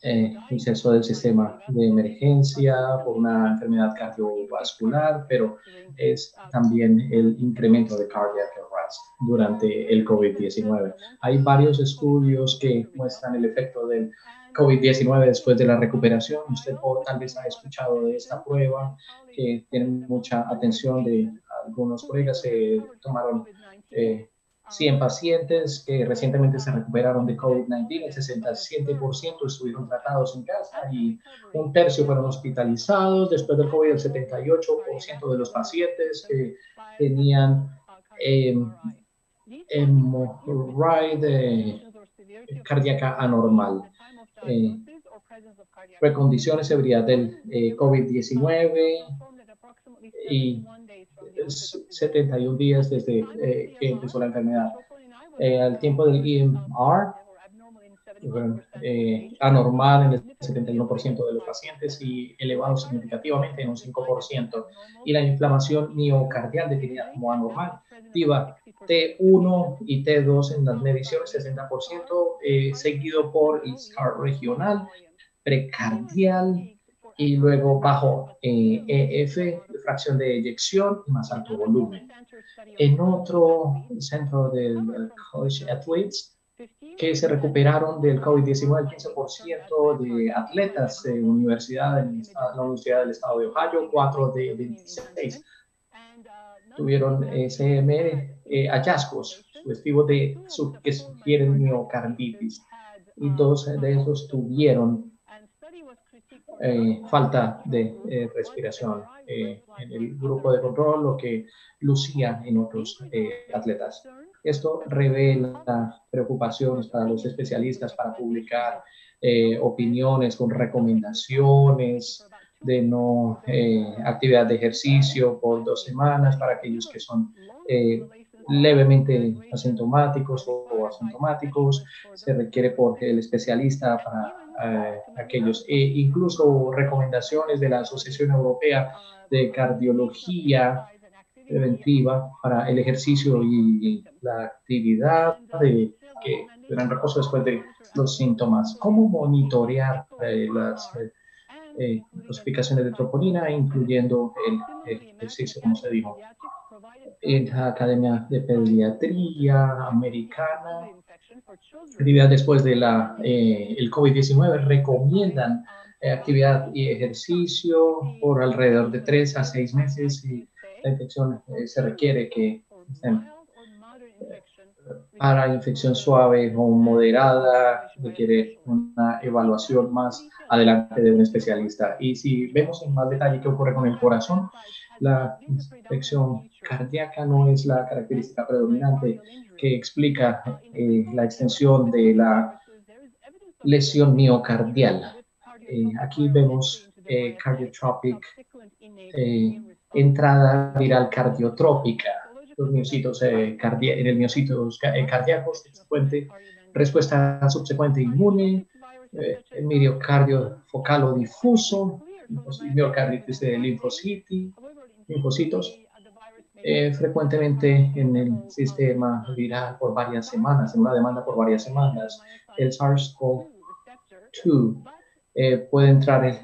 el exceso del sistema de emergencia por una enfermedad cardiovascular, pero es también el incremento de cardiac arrest durante el COVID-19. Hay varios estudios que muestran el efecto del COVID-19 después de la recuperación. Usted tal vez ha escuchado de esta prueba que tiene mucha atención de algunos colegas. Se tomaron 100 eh, pacientes que recientemente se recuperaron de COVID-19, el 67% estuvieron tratados en casa y un tercio fueron hospitalizados. Después del COVID, el 78% de los pacientes que tenían eh, hemorragia cardíaca anormal eh, precondiciones de severidad del eh, COVID-19 y 71 días desde eh, que empezó la enfermedad. Eh, al tiempo del EMR, eh, anormal en el 71% de los pacientes y elevado significativamente en un 5%. Y la inflamación miocardial definida como anormal, activa T1 y T2 en las mediciones, 60%, eh, seguido por el SCAR regional, precardial y luego bajo eh, EF, fracción de eyección más alto volumen. En otro centro del College Athletes, que se recuperaron del COVID-19, el 15% de atletas de universidad en la Universidad del Estado de Ohio, 4 de 26 tuvieron SMR eh, hallazgos sugestivos de que sugieren miocarditis y dos de esos tuvieron eh, falta de eh, respiración en el grupo de control, lo que lucía en otros atletas. Esto revela preocupaciones para los especialistas para publicar eh, opiniones con recomendaciones de no eh, actividad de ejercicio por dos semanas para aquellos que son eh, levemente asintomáticos o, asintomáticos. Se requiere por el especialista para aquellos, e incluso recomendaciones de la Asociación Europea de Cardiología preventiva para el ejercicio y la actividad de, que dan reposo después de los síntomas. ¿Cómo monitorear eh, las eh, de troponina, incluyendo el, ejercicio, como se dijo? En la Academia de Pediatría Americana, actividad después de la, eh, el COVID-19, recomiendan actividad y ejercicio por alrededor de tres a seis meses y la infección eh, se requiere que estén para infección suave o moderada, requiere una evaluación más adelante de un especialista. Y si vemos en más detalle qué ocurre con el corazón, la infección cardíaca no es la característica predominante que explica eh, la extensión de la lesión miocardial. aquí vemos cardiotropic, entrada viral cardiotrópica, los miocitos en el miocitos cardíacos, subsecuente, respuesta subsecuente inmune, el miocardio focal o difuso, miocarditis de linfocitos, eh, frecuentemente en el sistema viral por varias semanas, en una demanda por varias semanas. El SARS-CoV-2 eh, puede entrar en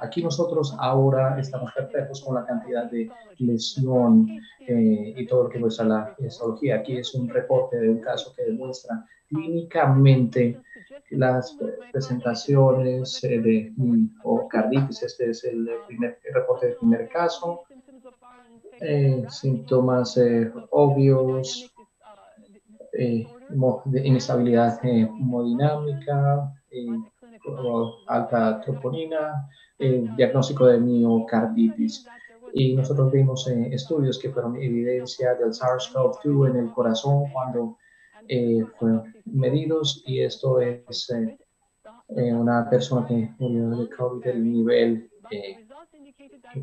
Aquí nosotros ahora estamos perplejos con la cantidad de lesión eh, y todo lo que muestra la histología. Aquí es un reporte de un caso que demuestra clínicamente las presentaciones de miocarditis. Este es el, primer, reporte del primer caso. Eh, síntomas eh, obvios eh, inestabilidad hemodinámica, alta troponina, diagnóstico de miocarditis. Y nosotros vimos estudios que fueron evidencia del SARS-CoV-2 en el corazón cuando eh, fueron medidos y esto es eh, eh, una persona que murió de COVID nivel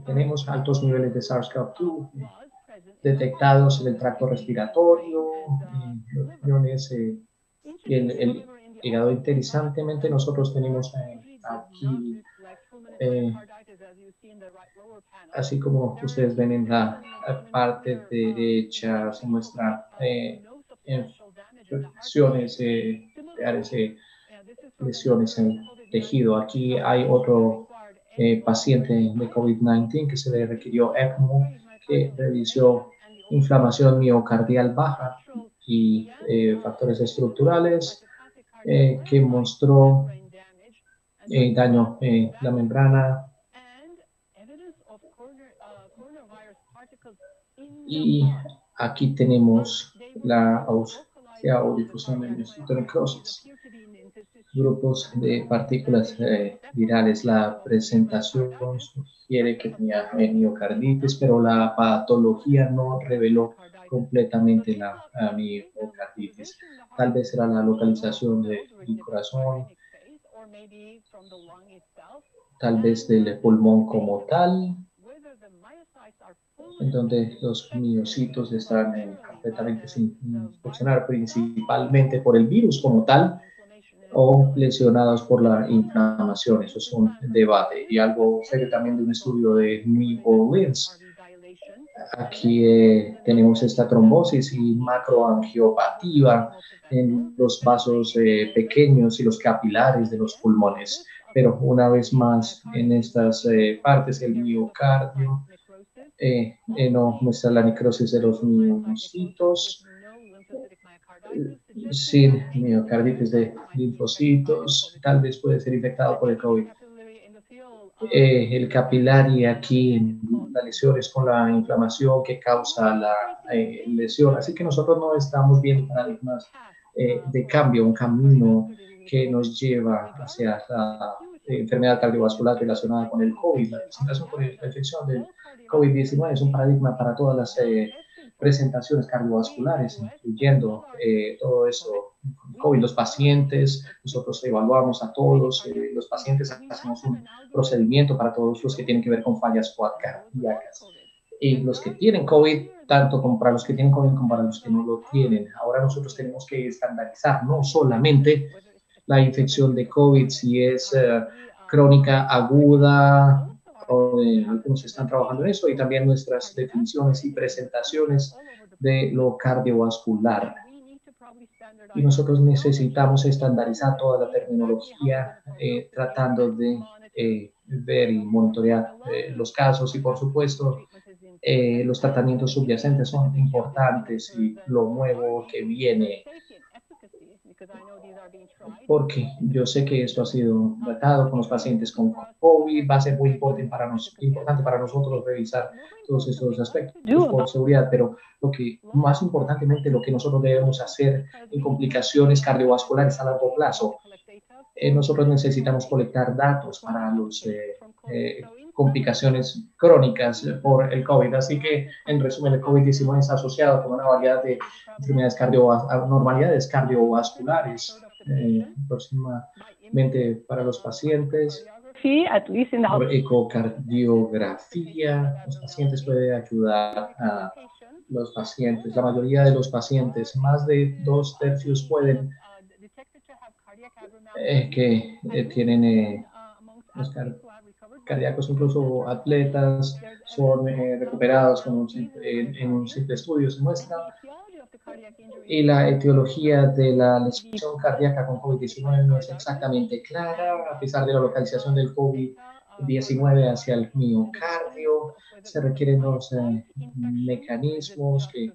tenemos altos niveles de SARS-CoV-2 detectados en el tracto respiratorio, y el, el, hígado. Interesantemente, nosotros tenemos aquí, así como ustedes ven en la parte derecha, se muestra lesiones, eh, lesiones en tejido. Aquí hay otro eh, paciente de COVID-19 que se le requirió ECMO, que revisó inflamación miocardial baja y eh, factores estructurales, eh, que mostró daño en la membrana y aquí tenemos la o difusión de necrosis. Grupos de partículas eh, virales. La presentación sugiere que tenía miocarditis, pero la patología no reveló completamente la miocarditis. Tal vez era la localización del corazón, tal vez del pulmón como tal, en donde los miocitos están eh, completamente sin funcionar, principalmente por el virus como tal o lesionados por la inflamación. Eso es un debate y algo serio también de un estudio de New Orleans. Aquí eh, tenemos esta trombosis y macroangiopatía en los vasos eh, pequeños y los capilares de los pulmones. Pero una vez más, en estas partes, el miocardio, eh, eh, no muestra la necrosis de los miocitos, sin miocarditis de linfocitos, tal vez puede ser infectado por el COVID. Eh, el capilar y aquí la lesión es con la inflamación que causa la eh, lesión. Así que nosotros no estamos viendo paradigmas de cambio, un camino que nos lleva hacia la enfermedad cardiovascular relacionada con el COVID, la presentación por la infección del COVID-19 es un paradigma para todas las eh, presentaciones cardiovasculares, incluyendo eh, todo eso. COVID, los pacientes, nosotros evaluamos a todos eh, los pacientes, hacemos un procedimiento para todos los que tienen que ver con fallas cardíacas. Y los que tienen COVID, tanto como para los que tienen COVID como para los que no lo tienen. Ahora nosotros tenemos que estandarizar no solamente la infección de COVID, si es crónica aguda, algunos están trabajando en eso, y también nuestras definiciones y presentaciones de lo cardiovascular. Y nosotros necesitamos estandarizar toda la terminología eh, tratando de eh, ver y monitorear eh, los casos y por supuesto los tratamientos subyacentes son importantes y lo nuevo que viene porque yo sé que esto ha sido tratado con los pacientes con COVID, va a ser muy importante para, importante para nosotros revisar todos estos aspectos por seguridad, pero lo que más importantemente lo que nosotros debemos hacer en complicaciones cardiovasculares a largo plazo, eh, nosotros necesitamos colectar datos para las eh, eh, complicaciones crónicas por el COVID. Así que, en resumen, el COVID-19 está asociado con una variedad de enfermedades cardiovasculares, cardiovasculares próximamente para los pacientes. Por ecocardiografía, los pacientes pueden ayudar a los pacientes. La mayoría de los pacientes, más de dos tercios pueden eh, que eh, tienen eh, los cardíacos, incluso atletas, son recuperados con en, un simple estudio, se muestra. Y la etiología de la lesión cardíaca con COVID-19 no es exactamente clara, a pesar de la localización del COVID-19 hacia el miocardio. Se requieren los mecanismos que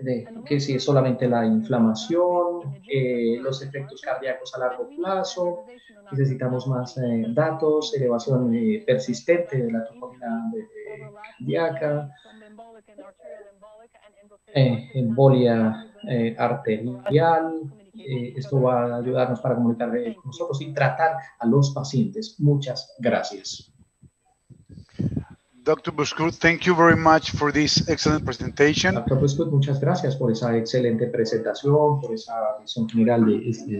de que si es solamente la inflamación, eh, los efectos cardíacos a largo plazo, necesitamos más eh, datos, elevación eh, persistente de la troponina cardíaca, embolia arterial. esto va a ayudarnos para comunicar con nosotros y tratar a los pacientes. Muchas gracias. Dr. Buskut, thank you very much for this excellent presentation. Dr. Muchas gracias por esa excelente presentación, por esa visión general de este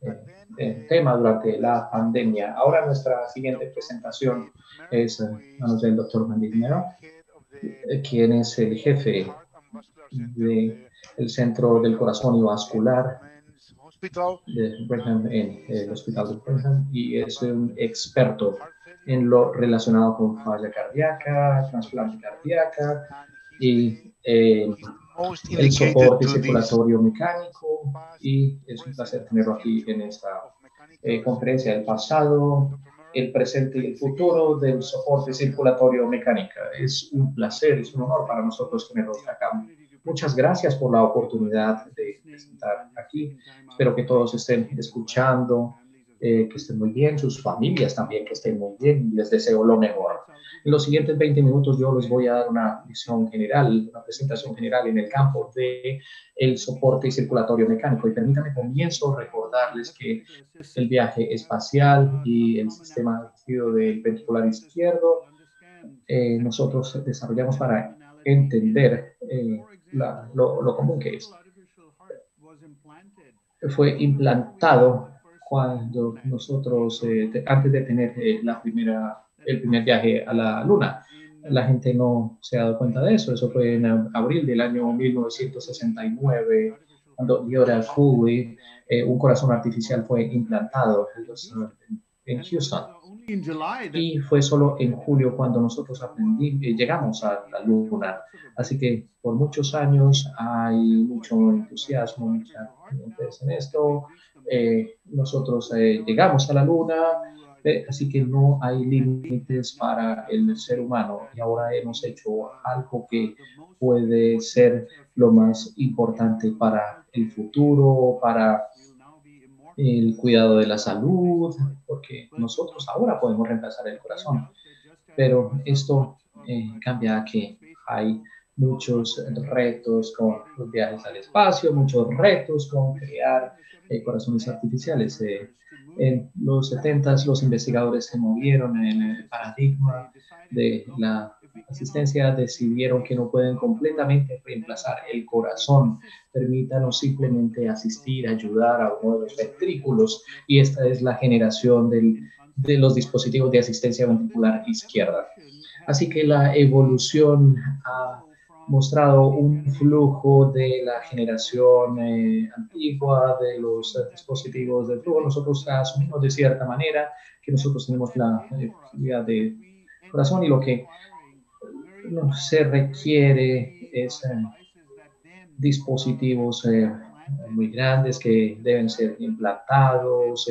eh, eh, tema durante la pandemia. Ahora nuestra siguiente presentación es eh, del doctor Mandinero, quien es el jefe del Centro del Corazón y Vascular de Brigham en el Hospital de Brigham y es un experto en lo relacionado con falla cardíaca, trasplante cardíaca y eh, el soporte circulatorio mecánico y es un placer tenerlo aquí en esta eh, conferencia del pasado, el presente y el futuro del soporte circulatorio mecánica. Es un placer, es un honor para nosotros tenerlo acá. Muchas gracias por la oportunidad de presentar aquí. Espero que todos estén escuchando eh, que estén muy bien, sus familias también que estén muy bien y les deseo lo mejor. En los siguientes 20 minutos yo les voy a dar una visión general, una presentación general en el campo de el soporte circulatorio mecánico. Y permítanme comienzo recordarles que el viaje espacial y el sistema del ventricular izquierdo eh, nosotros desarrollamos para entender eh, lo, lo común que es. Fue implantado cuando nosotros, eh, antes de tener eh, la primera, el primer viaje a la Luna, la gente no se ha dado cuenta de eso. Eso fue en abril del año 1969, cuando Yora Cooley, eh, un corazón artificial, fue implantado en Houston. Y fue solo en julio cuando nosotros aprendí, llegamos a la Luna. Así que por muchos años hay mucho entusiasmo, mucha interés en esto. Eh, nosotros eh, llegamos a la luna, eh, así que no hay límites para el ser humano. Y ahora hemos hecho algo que puede ser lo más importante para el futuro, para el cuidado de la salud, porque nosotros ahora podemos reemplazar el corazón, pero esto cambia que hay muchos retos con los viajes al espacio, muchos retos con crear eh, corazones artificiales. Eh, en los 70 los investigadores se movieron en el paradigma de la asistencia, decidieron que no pueden completamente reemplazar el corazón, permítanos simplemente asistir, ayudar a uno de los ventrículos y esta es la generación del, de los dispositivos de asistencia ventricular izquierda. Así que la evolución ha mostrado un flujo de la generación eh, antigua de los dispositivos de flujo. Nosotros asumimos de cierta manera que nosotros tenemos la posibilidad de corazón y lo que se requiere es eh, dispositivos eh, muy grandes que deben ser implantados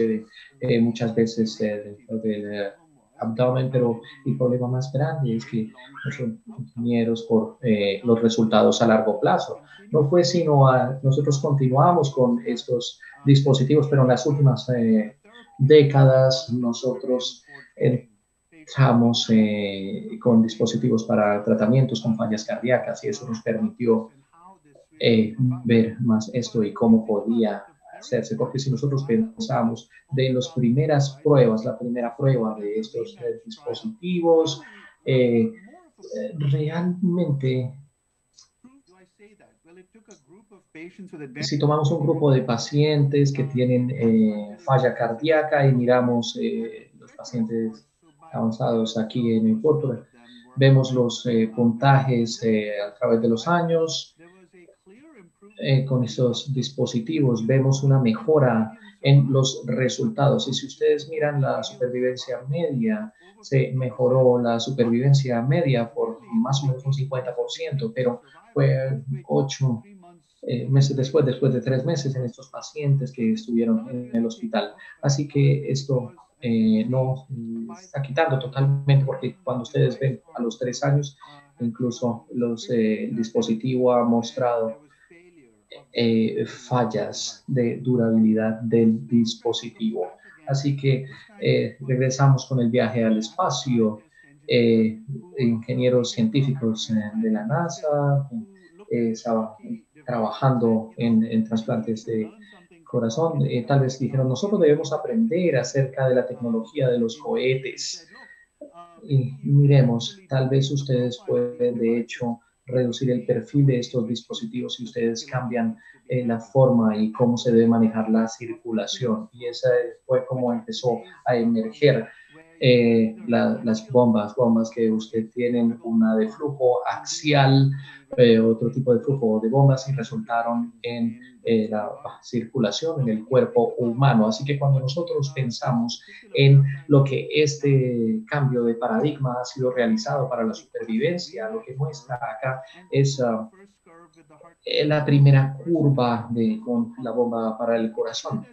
muchas veces dentro del abdomen, pero el problema más grande es que no son ingenieros por eh, los resultados a largo plazo. No fue sino a, nosotros continuamos con estos dispositivos, pero en las últimas eh, décadas nosotros entramos eh, con dispositivos para tratamientos con fallas cardíacas y eso nos permitió ver más esto y cómo podía hacerse, porque si nosotros pensamos de las primeras pruebas, la primera prueba de estos dispositivos, eh, realmente Si tomamos un grupo de pacientes que tienen eh, falla cardíaca y miramos eh, los pacientes avanzados aquí en el púrpura, vemos los eh, puntajes a través de los años. Con estos dispositivos vemos una mejora en los resultados. Y si ustedes miran la supervivencia media, se mejoró la supervivencia media por más o menos un 50%, pero fue ocho eh, meses después, después de tres meses en estos pacientes que estuvieron en el hospital. Así que esto eh, no está quitando totalmente porque cuando ustedes ven a los tres años, incluso los eh, dispositivos ha mostrado eh, fallas de durabilidad del dispositivo. Así que eh, regresamos con el viaje al espacio. Eh, ingenieros científicos de la NASA trabajando en, en, trasplantes de corazón. tal vez dijeron, nosotros debemos aprender acerca de la tecnología de los cohetes. Y miremos, tal vez ustedes pueden, de hecho, reducir el perfil de estos dispositivos si ustedes cambian eh, la forma y cómo se debe manejar la circulación. Y esa fue como empezó a emerger eh, las bombas, bombas que usted tienen una de flujo axial, eh, otro tipo de flujo de bombas y resultaron en eh, la circulación en el cuerpo humano. Así que cuando nosotros pensamos en lo que este cambio de paradigma ha sido realizado para la supervivencia, lo que muestra acá es uh, la primera curva de, con la bomba para el corazón.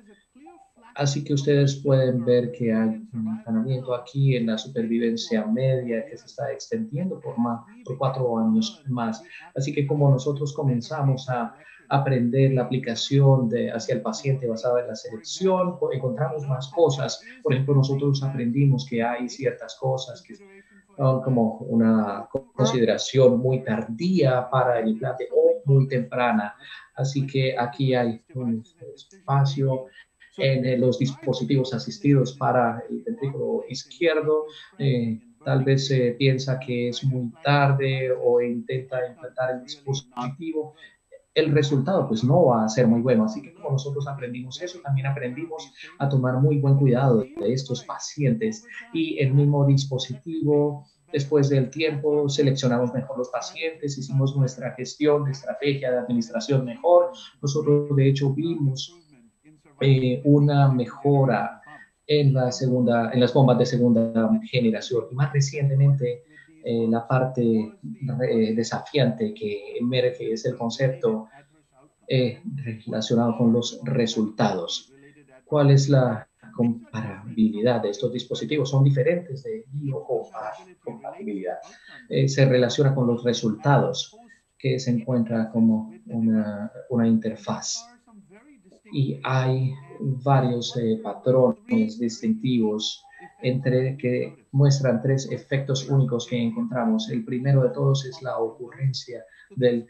Así que ustedes pueden ver que hay un entrenamiento aquí en la supervivencia media que se está extendiendo por, más, por cuatro años más. Así que como nosotros comenzamos a aprender la aplicación de, hacia el paciente basada en la selección, encontramos más cosas. Por ejemplo, nosotros aprendimos que hay ciertas cosas que son como una consideración muy tardía para el implante o muy temprana. Así que aquí hay un espacio en los dispositivos asistidos para el ventrículo izquierdo. Eh, tal vez se piensa que es muy tarde o intenta implantar el dispositivo. El resultado pues no va a ser muy bueno. Así que como nosotros aprendimos eso, también aprendimos a tomar muy buen cuidado de estos pacientes y el mismo dispositivo Después del tiempo seleccionamos mejor los pacientes, hicimos nuestra gestión de estrategia de administración mejor. Nosotros de hecho vimos eh, una mejora en, la segunda, en las bombas de segunda generación. Y más recientemente, eh, la parte eh, desafiante que emerge es el concepto relacionado con los resultados. ¿Cuál es la comparabilidad de estos dispositivos? Son diferentes de biocompatibilidad. se relaciona con los resultados que se encuentra como una, una interfaz y hay varios eh, patrones distintivos entre que muestran tres efectos únicos que encontramos. El primero de todos es la ocurrencia de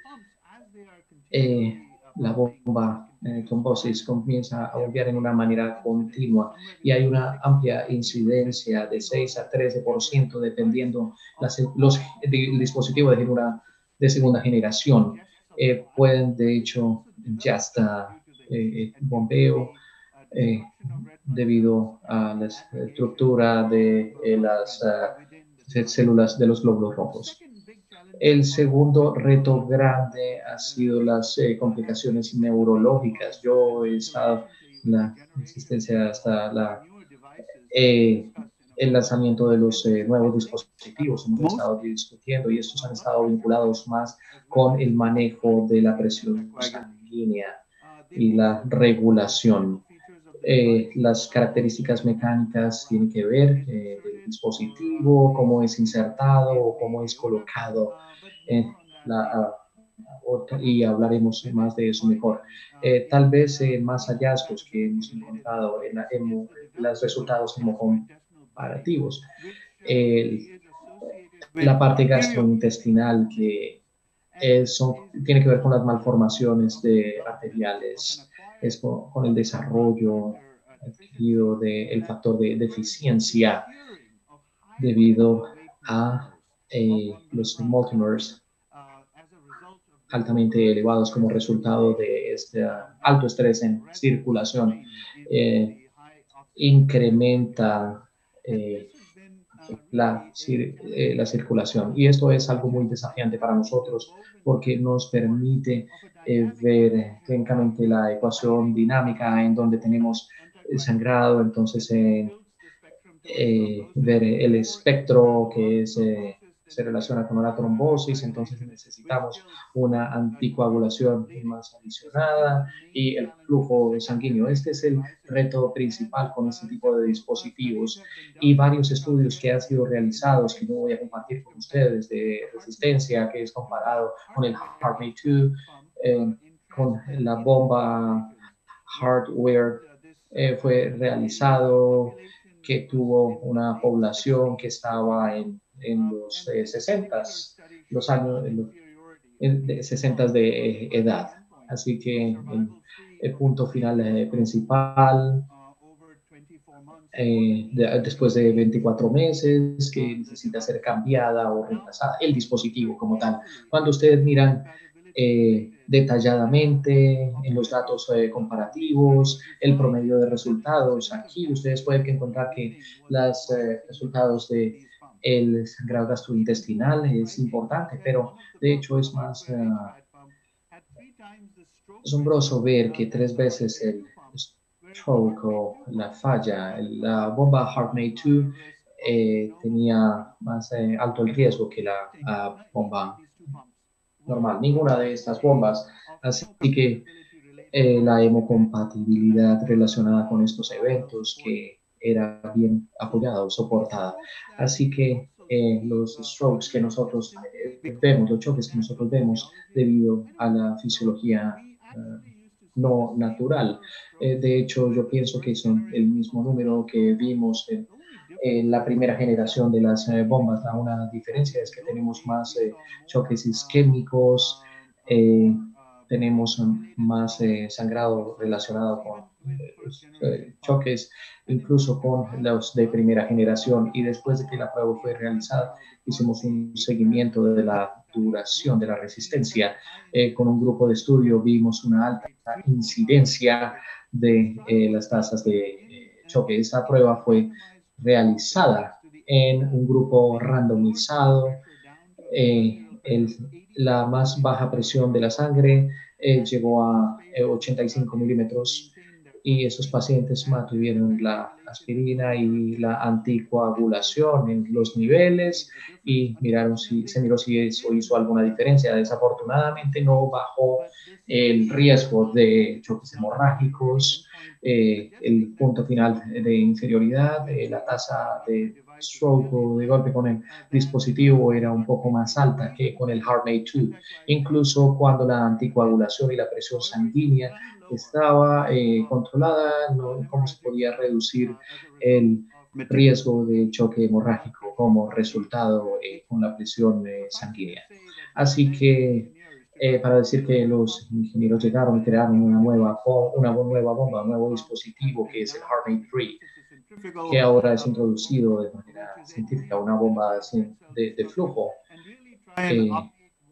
eh, la bomba eh, trombosis comienza a bombear en una manera continua y hay una amplia incidencia de 6 a 13% dependiendo las, los dispositivos de, de segunda generación. Eh, pueden de hecho ya hasta eh, bombeo eh, debido a la estructura de eh, las células de los glóbulos rojos. El segundo reto grande ha sido las complicaciones neurológicas. Yo he estado en la existencia hasta la, el lanzamiento de los nuevos dispositivos. Hemos estado discutiendo y estos han estado vinculados más con el manejo de la presión sanguínea y la regulación. Eh, las características mecánicas tienen que ver eh, el dispositivo, cómo es insertado cómo es colocado la y hablaremos más de eso mejor. Eh, tal vez más hallazgos que hemos encontrado en, en los resultados comparativos. la parte gastrointestinal que eso tiene que ver con las malformaciones de arteriales, es con, el desarrollo adquirido del factor de deficiencia debido a eh, los multimers altamente elevados como resultado de este alto estrés en circulación. incrementa la, la circulación. Y esto es algo muy desafiante para nosotros porque nos permite ver técnicamente la ecuación dinámica en donde tenemos sangrado, entonces eh, eh, ver el espectro que eh, se relaciona con la trombosis, entonces necesitamos una anticoagulación más adicionada y el flujo sanguíneo. Este es el reto principal con este tipo de dispositivos y varios estudios que han sido realizados que no voy a compartir con ustedes de resistencia que es comparado con el HeartMate 2, con la bomba hardware eh, fue realizado, que tuvo una población que estaba en, en los 60, eh, los años de 60 de eh, edad. Así que el punto final principal, después de 24 meses, que necesita ser cambiada o reemplazada, el dispositivo como tal. Cuando ustedes miran eh, detalladamente en los datos eh, comparativos, el promedio de resultados. Aquí ustedes pueden encontrar que los eh, resultados de el sangrado gastrointestinal es importante, pero de hecho es más asombroso ver que tres veces el stroke o la falla, la bomba HeartMate 2 tenía más alto el riesgo que la bomba normal, ninguna de estas bombas. Así que eh, la hemocompatibilidad relacionada con estos eventos que era bien apoyada o soportada. Así que eh, los strokes que nosotros eh, vemos, los choques que nosotros vemos debido a la fisiología no natural. de hecho, yo pienso que son el mismo número que vimos en en la primera generación de las eh, bombas. La una diferencia es que tenemos más eh, choques isquémicos, eh, tenemos más sangrado relacionado con choques, incluso con los de primera generación. Y después de que la prueba fue realizada, hicimos un seguimiento de la duración de la resistencia. con un grupo de estudio vimos una alta incidencia de las tasas de choque. Esta prueba fue realizada en un grupo randomizado. Eh, la más baja presión de la sangre eh, llegó a 85 eh, milímetros y esos pacientes mantuvieron la aspirina y la anticoagulación en los niveles y miraron si se miró si eso hizo alguna diferencia. Desafortunadamente no bajó el riesgo de choques hemorrágicos, eh, el punto final de inferioridad, eh, la tasa de stroke o de golpe con el dispositivo era un poco más alta que con el HeartMate 2, incluso cuando la anticoagulación y la presión sanguínea estaba eh, controlada, no, cómo se podía reducir el riesgo de choque hemorrágico como resultado con la presión sanguínea. Así que eh, para decir que los ingenieros llegaron y crearon una nueva, una nueva bomba, un nuevo dispositivo que es el HeartMate 3, que ahora es introducido de manera científica, una bomba de, de flujo, eh,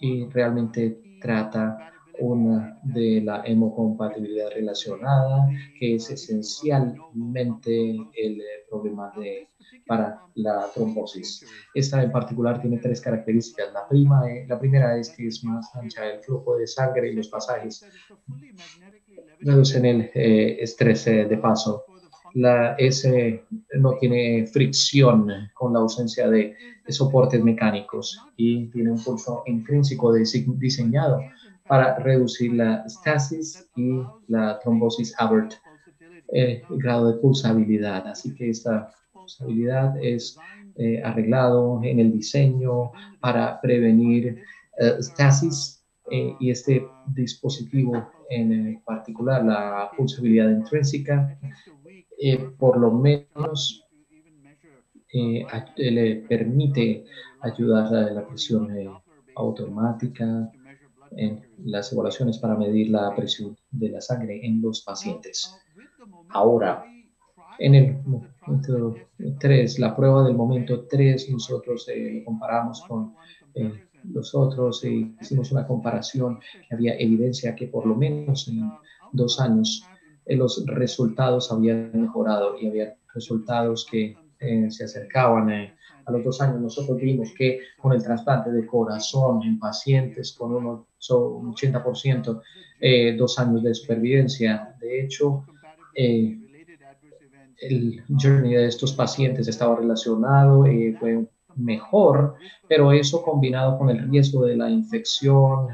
y realmente trata una de la hemocompatibilidad relacionada, que es esencialmente el eh, problema de para la trombosis. Esta en particular tiene tres características. La, prima, la primera es que es más ancha el flujo de sangre y los pasajes reducen el eh, estrés eh, de paso. La S no tiene fricción con la ausencia de, soportes mecánicos y tiene un pulso intrínseco diseñado para reducir la stasis y la trombosis Abbott, el grado de pulsabilidad. Así que esta responsabilidad es eh, arreglado en el diseño para prevenir uh, stasis eh, y este dispositivo en particular, la pulsabilidad intrínseca, por lo menos le permite ayudar a la presión automática en las evaluaciones para medir la presión de la sangre en los pacientes. Ahora, en el momento 3, la prueba del momento 3, nosotros eh, comparamos con eh, nosotros hicimos una comparación, había evidencia que por lo menos en dos años los resultados habían mejorado y había resultados que se acercaban a los dos años. Nosotros vimos que con el trasplante de corazón en pacientes con un, 80%, dos años de supervivencia. De hecho, el journey de estos pacientes estaba relacionado, eh, fue mejor, pero eso combinado con el riesgo de la infección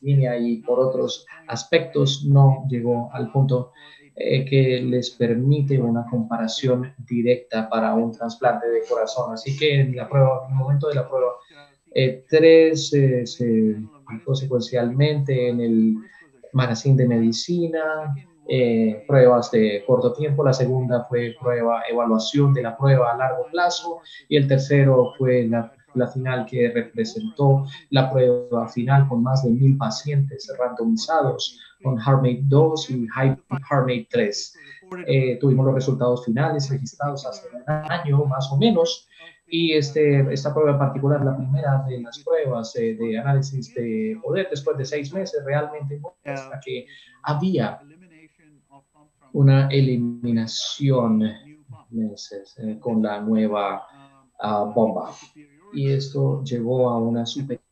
y por otros aspectos no llegó al punto eh, que les permite una comparación directa para un trasplante de corazón. Así que en la prueba, en el momento de la prueba eh, 3 eh, secuencialmente en el magazine de medicina, eh, pruebas de corto tiempo, la segunda fue prueba, evaluación de la prueba a largo plazo. Y el tercero fue la, la final que representó la prueba final con más de mil pacientes randomizados con HeartMate 2 y HeartMate 3. Eh, tuvimos los resultados finales registrados hace un año más o menos y este, esta prueba particular, la primera de las pruebas eh, de análisis de poder después de seis meses, realmente muestra que había una eliminación meses, eh, con la nueva ah, bomba. Y esto llevó a una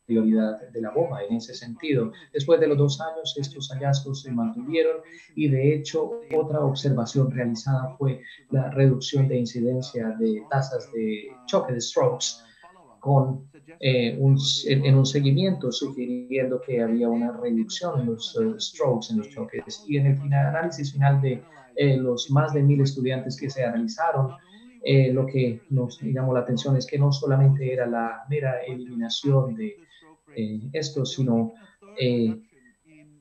superioridad de la bomba en ese sentido. Después de los dos años, estos hallazgos se mantuvieron y de hecho otra observación realizada fue la reducción de incidencia de tasas de choque de strokes con eh, un, en, un seguimiento sugiriendo que había una reducción en los eh, strokes, en los choques. Y en el final, análisis final de eh, los más de mil estudiantes que se analizaron, eh, lo que nos llamó la atención es que no solamente era la mera eliminación de eh, esto, sino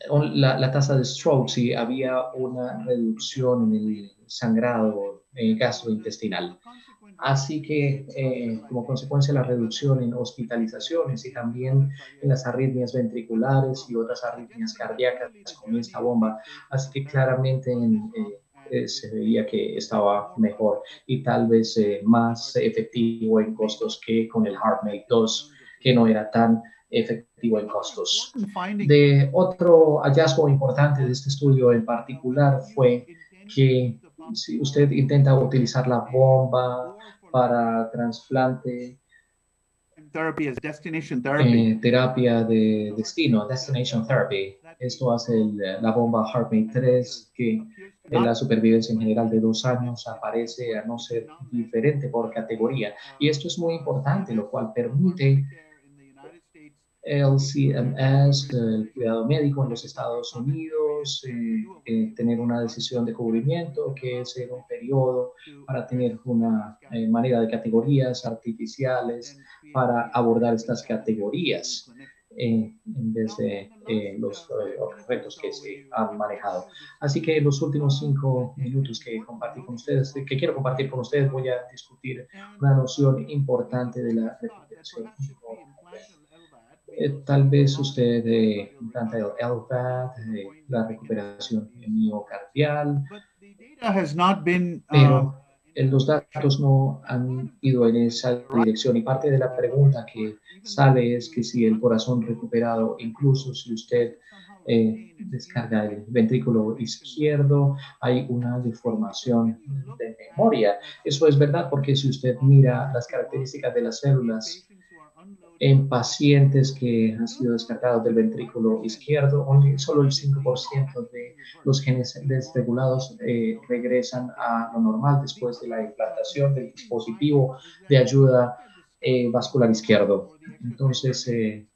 la, la, tasa de strokes y había una reducción en el sangrado gastrointestinal. Así que, como consecuencia, la reducción en hospitalizaciones y también en las arritmias ventriculares y otras arritmias cardíacas con esta bomba. Así que claramente en, eh, se veía que estaba mejor y tal vez eh, más efectivo en costos que con el HeartMate 2, que no era tan efectivo en costos. De otro hallazgo importante de este estudio en particular fue que si usted intenta utilizar la bomba para trasplante, eh, terapia de destino, destination therapy. Esto hace la bomba HeartMate 3 que en la supervivencia en general de dos años aparece a no ser diferente por categoría. Y esto es muy importante, lo cual permite el CMS, el cuidado médico en los Estados Unidos, eh, eh, tener una decisión de cubrimiento que es en un periodo para tener una eh, manera de categorías artificiales para abordar estas categorías en vez de los retos que se han manejado. Así que en los últimos cinco minutos que compartí con ustedes, que quiero compartir con ustedes, voy a discutir una noción importante de la recuperación eh, tal vez usted eh, implanta el LVAD, eh, la recuperación miocardial, pero uh, los datos no han ido en esa dirección. Y parte de la pregunta que sale es que si el corazón recuperado, incluso si usted eh, descarga el ventrículo izquierdo, hay una deformación de memoria. Eso es verdad porque si usted mira las características de las células en pacientes que han sido descartados del ventrículo izquierdo, solo el 5% de los genes desregulados eh, regresan a lo normal después de la implantación del dispositivo de ayuda eh, vascular izquierdo. Entonces, eh,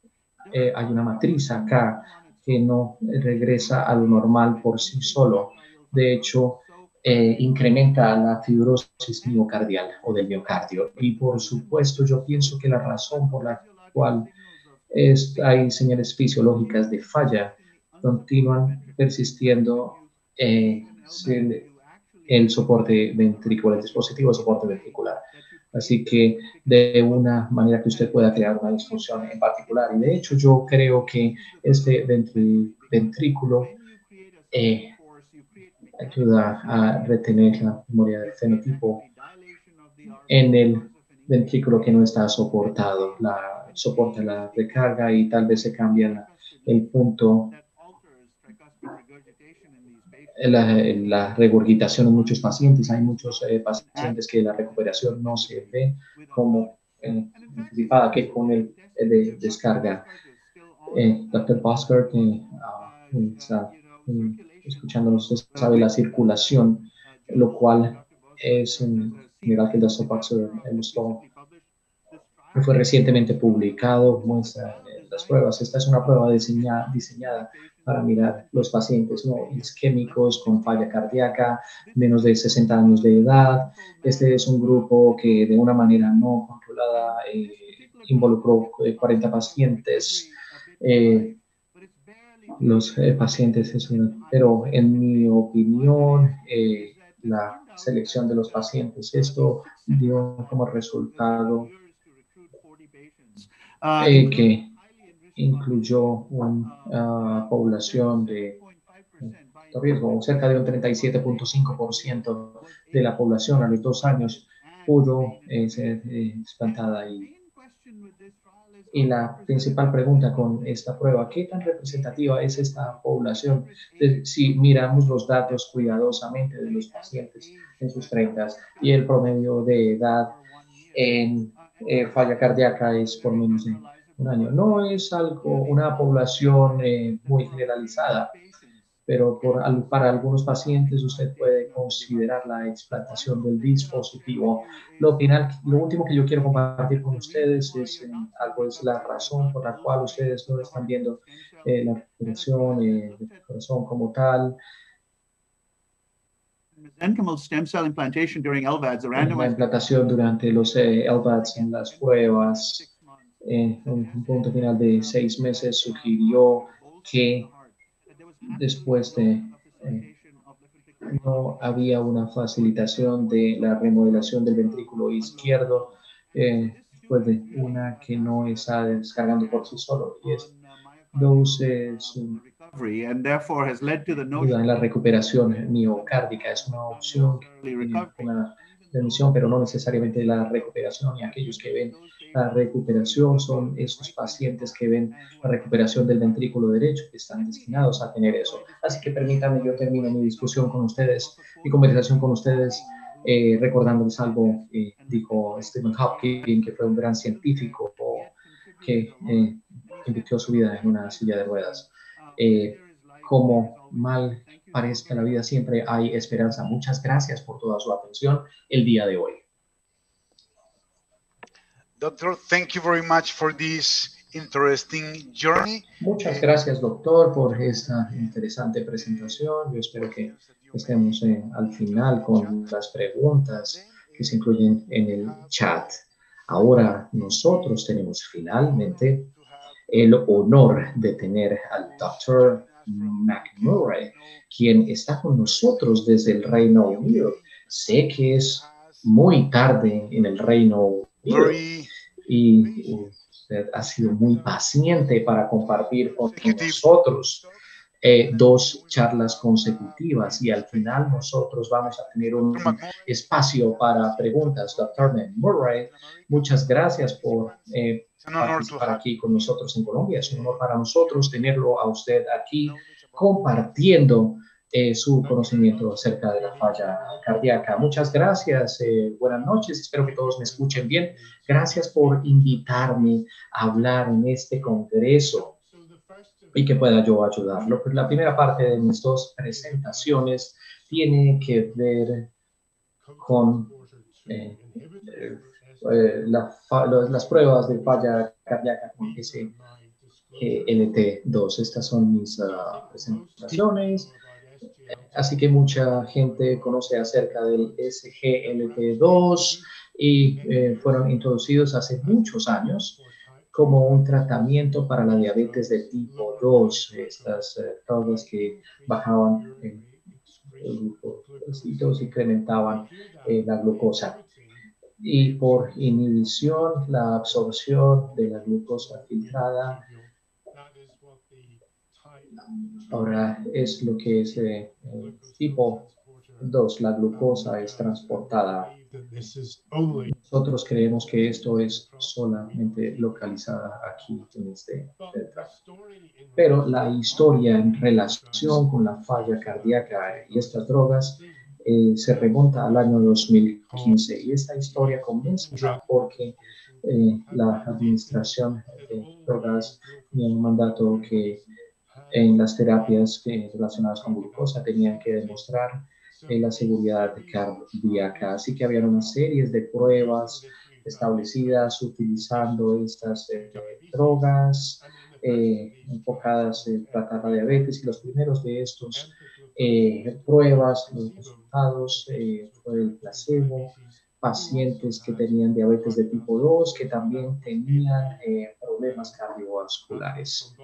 hay una matriz acá que no regresa a lo normal por sí solo. De hecho, incrementa la fibrosis miocardial o del miocardio. Y por supuesto, yo pienso que la razón por la cual es, hay señales fisiológicas de falla, continúan persistiendo eh, el soporte ventricular, el dispositivo de soporte ventricular. Así que de una manera que usted pueda crear una disfunción en particular. Y de hecho yo creo que este ventrículo eh, ayuda a retener la memoria del fenotipo en el ventrículo que no está soportado. La soporta la recarga y tal vez se cambia el punto la, la, regurgitación en muchos pacientes. Hay muchos eh, pacientes que la recuperación no se ve como eh, anticipada que con el de descarga. Eh, Dr. Bosker, que ah, está escuchándonos, sabe la circulación, lo cual es un nivel que el Dr. Bosker mostró fue recientemente publicado, muestra las pruebas. Esta es una prueba diseñada, diseñada para mirar los pacientes no isquémicos con falla cardíaca, menos de 60 años de edad. Este es un grupo que de una manera no controlada eh, involucró 40 eh, pacientes. Eh, los pacientes, pero en mi opinión, la selección de los pacientes, esto dio como resultado que incluyó una ah, población de, riesgo, cerca de un 37.5% de la población a los dos años pudo eh, ser eh, espantada. Y, y la principal pregunta con esta prueba, ¿qué tan representativa es esta población? si miramos los datos cuidadosamente de los pacientes en sus 30 y el promedio de edad en eh, falla cardíaca es por menos de un año. No es algo, una población eh, muy generalizada, pero por, para algunos pacientes usted puede considerar la explantación del dispositivo. Lo, final, lo último que yo quiero compartir con ustedes es eh, algo, es la razón por la cual ustedes no están viendo eh, la operación del corazón como tal. La implantación durante los LVADs en las pruebas en un punto final de seis meses sugirió que después de eh, no había una facilitación de la remodelación del ventrículo izquierdo eh, después de una que no está descargando por sí solo y es dos en la recuperación miocárdica. Es una opción una remisión pero no necesariamente la recuperación y aquellos que ven la recuperación son esos pacientes que ven la recuperación del ventrículo derecho, que están destinados a tener eso. Así que permítanme, yo termino mi discusión con ustedes, mi conversación con ustedes, eh, recordándoles algo que dijo Stephen Hopkins, que fue un gran científico que eh, invirtió su vida en una silla de ruedas. Eh, como mal parezca la vida, siempre hay esperanza. Muchas gracias por toda su atención el día de hoy. Doctor, thank you very much for this interesting journey. Muchas gracias, doctor, por esta interesante presentación. Yo espero que estemos eh, al final con las preguntas que se incluyen en el chat. Ahora nosotros tenemos finalmente el honor de tener al doctor McMurray, quien está con nosotros desde el Reino Unido. Sé que es muy tarde en el Reino Unido y usted ha sido muy paciente para compartir con nosotros eh, dos charlas consecutivas y al final nosotros vamos a tener un espacio para preguntas. Doctor Murray, muchas gracias por eh, participar aquí con nosotros en Colombia. Es un honor para nosotros tenerlo a usted aquí compartiendo eh, su conocimiento acerca de la falla cardíaca. Muchas gracias, eh, buenas noches, espero que todos me escuchen bien. Gracias por invitarme a hablar en este congreso y que pueda yo ayudarlo. Pues la primera parte de mis dos presentaciones tiene que ver con eh, las pruebas de falla cardíaca con SGLT2. Estas son mis ah, presentaciones. Así que mucha gente conoce acerca del SGLT2 y eh, fueron introducidos hace muchos años como un tratamiento para la diabetes de tipo 2, estas eh, que bajaban el glucósidos y incrementaban eh, la glucosa. Y por inhibición, la absorción de la glucosa filtrada Ahora es lo que es eh, tipo 2, la glucosa es transportada Nosotros creemos que esto es solamente localizada aquí en este Pero la historia en relación con la falla cardíaca y estas drogas eh, se remonta al año 2015 y esta historia comienza porque eh, la administración de drogas tenía un mandato que en las terapias relacionadas con glucosa tenían que demostrar eh, la seguridad cardíaca. Así que había una serie de pruebas establecidas utilizando estas eh, drogas eh, enfocadas en tratar la diabetes y los primeros de estos pruebas, los resultados fue el placebo, pacientes que tenían diabetes de tipo 2, que también tenían problemas cardiovasculares.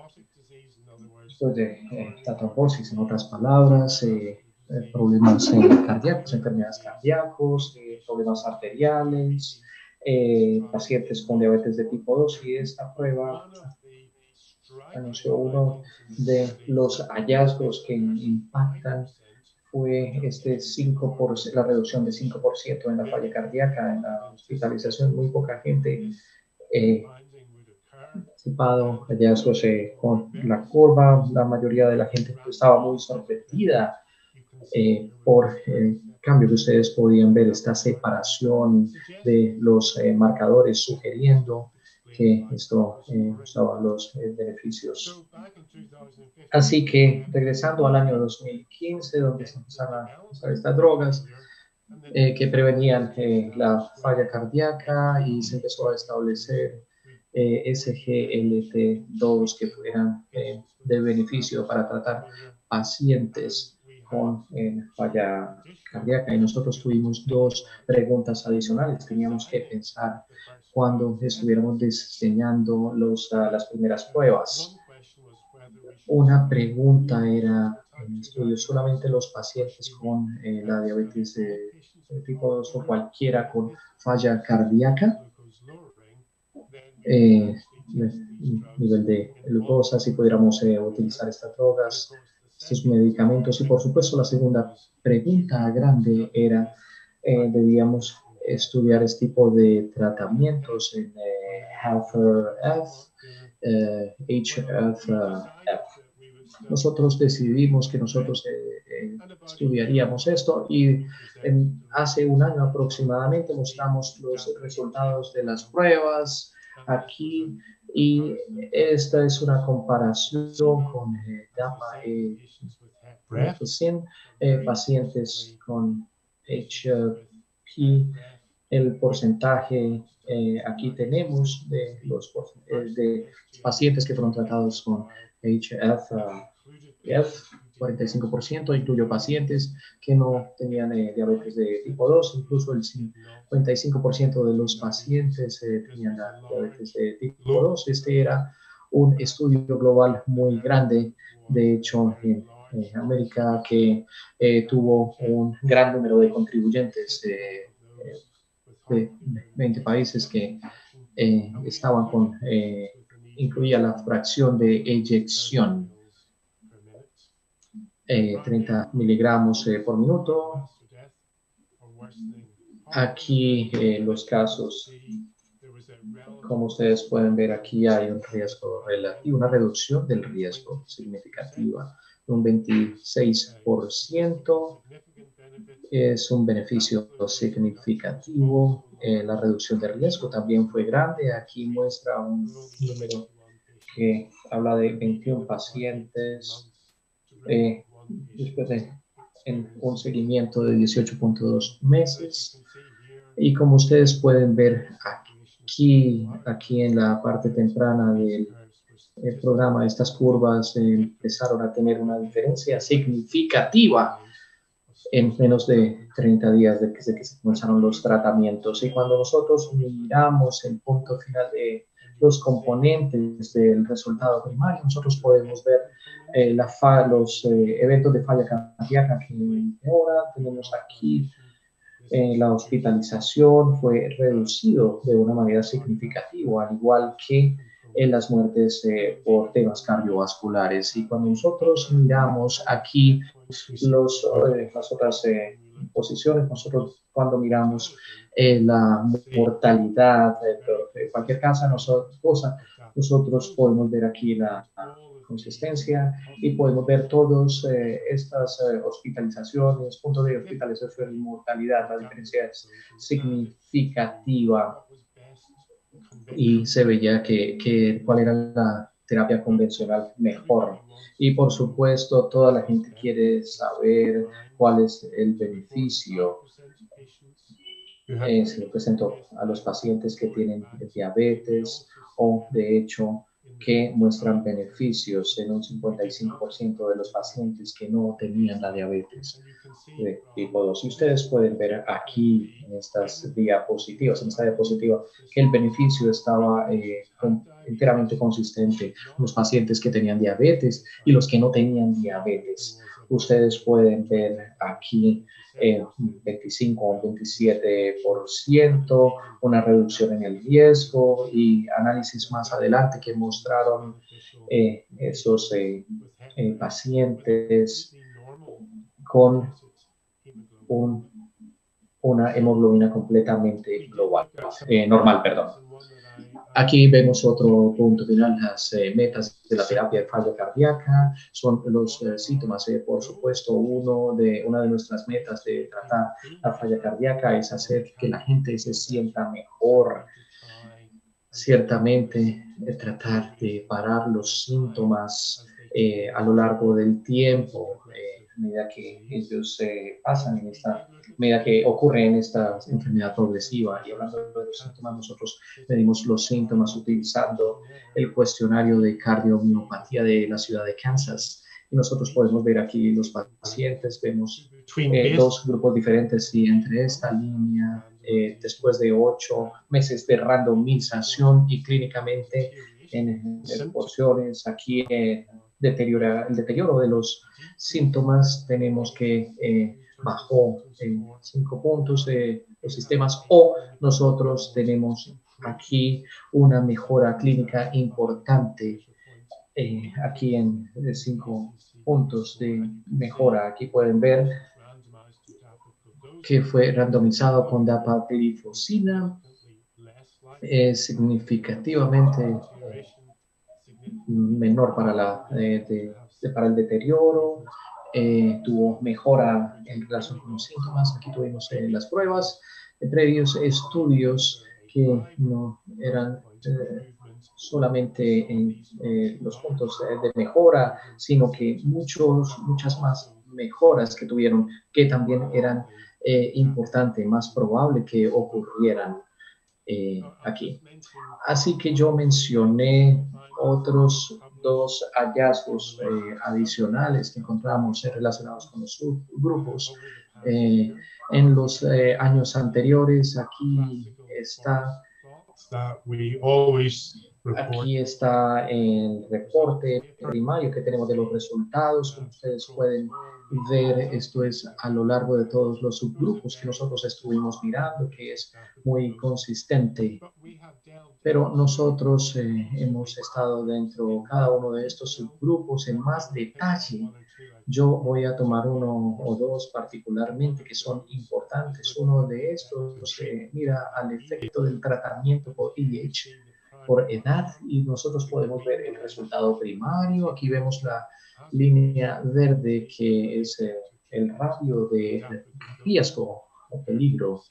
De eh, en otras palabras, eh, eh, problemas cardíacos, enfermedades cardíacos, problemas arteriales, pacientes con diabetes de tipo 2 y esta prueba anunció uno de los hallazgos que impactan fue este 5%, la reducción de 5% en la falla cardíaca, en la hospitalización, muy poca gente participado hallazgos con la curva. La mayoría de la gente estaba muy sorprendida eh, por el cambio que ustedes podían ver, esta separación de los eh, marcadores sugiriendo que esto eh, usaba los beneficios. Así que regresando al año 2015, donde se empezaron a usar estas drogas, que prevenían la falla cardíaca y se empezó a establecer eh, SGLT2 que fueran eh, de beneficio para tratar pacientes con eh, falla cardíaca. Y nosotros tuvimos dos preguntas adicionales. Teníamos que pensar cuando estuviéramos diseñando los, ah, las primeras pruebas. Una pregunta era, en estudio, solamente los pacientes con la diabetes de tipo 2 o cualquiera con falla cardíaca eh, nivel de glucosa, si pudiéramos eh, utilizar estas drogas, estos medicamentos. Y por supuesto, la segunda pregunta grande era, eh, debíamos estudiar este tipo de tratamientos en eh, HFF, HFF. Nosotros decidimos que nosotros estudiaríamos esto y hace un año aproximadamente mostramos los resultados de las pruebas, aquí y esta es una comparación con eh, DAPA eh, pacientes con HP, el porcentaje eh, aquí tenemos de los de pacientes que fueron tratados con HF, 45%, incluyó pacientes que no tenían eh, diabetes de tipo 2, incluso el 55% de los pacientes eh, tenían diabetes de tipo 2. Este era un estudio global muy grande, de hecho, en, América, que eh, tuvo un gran número de contribuyentes de 20 países que estaban con, incluía la fracción de eyección 30 eh, miligramos eh, por minuto. Aquí eh, los casos, como ustedes pueden ver, aquí hay un riesgo relativo, una reducción del riesgo significativa un 26%. Es un beneficio significativo. la reducción de riesgo también fue grande. Aquí muestra un número que habla de 21 pacientes después de en un seguimiento de 18.2 meses. Y como ustedes pueden ver aquí, aquí en la parte temprana del programa, estas curvas empezaron a tener una diferencia significativa en menos de 30 días de que se comenzaron los tratamientos. Y cuando nosotros miramos el punto final de los componentes del resultado primario, nosotros podemos ver eh, la los eh, eventos de falla cardíaca que ahora tenemos aquí. Eh, la hospitalización fue reducido de una manera significativa, al igual que en las muertes por temas cardiovasculares. Y cuando nosotros miramos aquí los, las otras posiciones. Nosotros cuando miramos eh, la mortalidad de, cualquier casa, nosotros, cosa, nosotros podemos ver aquí la, consistencia y podemos ver todas eh, estas eh, hospitalizaciones, puntos de hospitalización y mortalidad. La diferencia es significativa y se veía que, que cuál era la terapia convencional mejor. Y por supuesto, toda la gente quiere saber cuál es el beneficio. Eh, se lo presento a los pacientes que tienen diabetes o de hecho que muestran beneficios en un 55% de los pacientes que no tenían la diabetes de tipo 2. Y ustedes pueden ver aquí en estas diapositivas, en esta diapositiva, que el beneficio estaba eh, enteramente consistente en los pacientes que tenían diabetes y los que no tenían diabetes. Ustedes pueden ver aquí 25 o 27%, una reducción en el riesgo y análisis más adelante que mostraron eh, esos eh, eh, pacientes con una hemoglobina completamente global, normal, perdón. Aquí vemos otro punto final, las eh, metas de la terapia de falla cardíaca, son los eh, síntomas. Eh, por supuesto, uno de, una de nuestras metas de tratar la falla cardíaca es hacer que la gente se sienta mejor. Ciertamente, tratar de parar los síntomas a lo largo del tiempo, a medida que ellos pasan en esta medida que ocurre en esta enfermedad progresiva. Y hablando de los síntomas, nosotros medimos los síntomas utilizando el cuestionario de cardiomiopatía de la ciudad de Kansas. Y nosotros podemos ver aquí los pacientes, vemos eh, dos grupos diferentes y entre esta línea, eh, después de ocho meses de randomización y clínicamente en, porciones, aquí eh, deteriora, el deterioro de los síntomas, tenemos que eh, bajó en cinco puntos de los sistemas o nosotros tenemos aquí una mejora clínica importante eh, aquí en cinco puntos de mejora. Aquí pueden ver que fue randomizado con dapaglifosina es significativamente menor para, la, eh, para el deterioro, eh, tuvo mejora en relación con los síntomas. Aquí tuvimos eh, las pruebas de previos estudios que no eran solamente en los puntos de mejora, sino que muchos, muchas más mejoras que tuvieron que también eran importantes, más probable que ocurrieran aquí. Así que yo mencioné otros dos hallazgos eh, adicionales que encontramos relacionados con los subgrupos. Eh, en los eh, años anteriores, aquí está, aquí está el reporte primario que tenemos de los resultados. Como ustedes pueden ver, esto es a lo largo de todos los subgrupos que nosotros estuvimos mirando, que es muy consistente pero nosotros eh, hemos estado dentro de cada uno de estos subgrupos en más detalle. Yo voy a tomar uno o dos particularmente que son importantes. Uno de estos se mira al efecto del tratamiento por IH por edad y nosotros podemos ver el resultado primario. Aquí vemos la línea verde que es eh, el radio de riesgo o peligro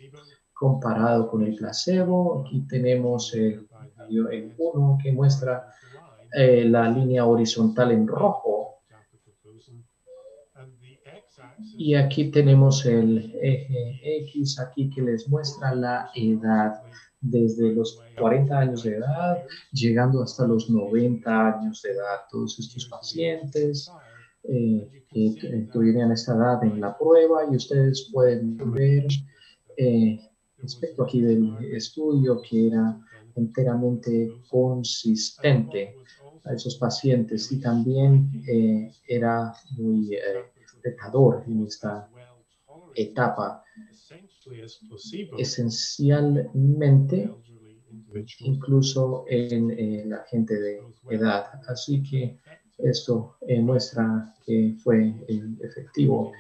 comparado con el placebo. Aquí tenemos el, el 1 que muestra eh, la línea horizontal en rojo. Y aquí tenemos el eje X aquí que les muestra la edad desde los 40 años de edad, llegando hasta los 90 años de edad. Todos estos pacientes eh, que tuvieron esta edad en la prueba y ustedes pueden ver eh, respecto aquí del estudio que era enteramente consistente a esos pacientes y también eh, era muy eh, retador en esta etapa. Esencialmente, incluso en la gente de edad. Así que esto eh, muestra que fue efectivo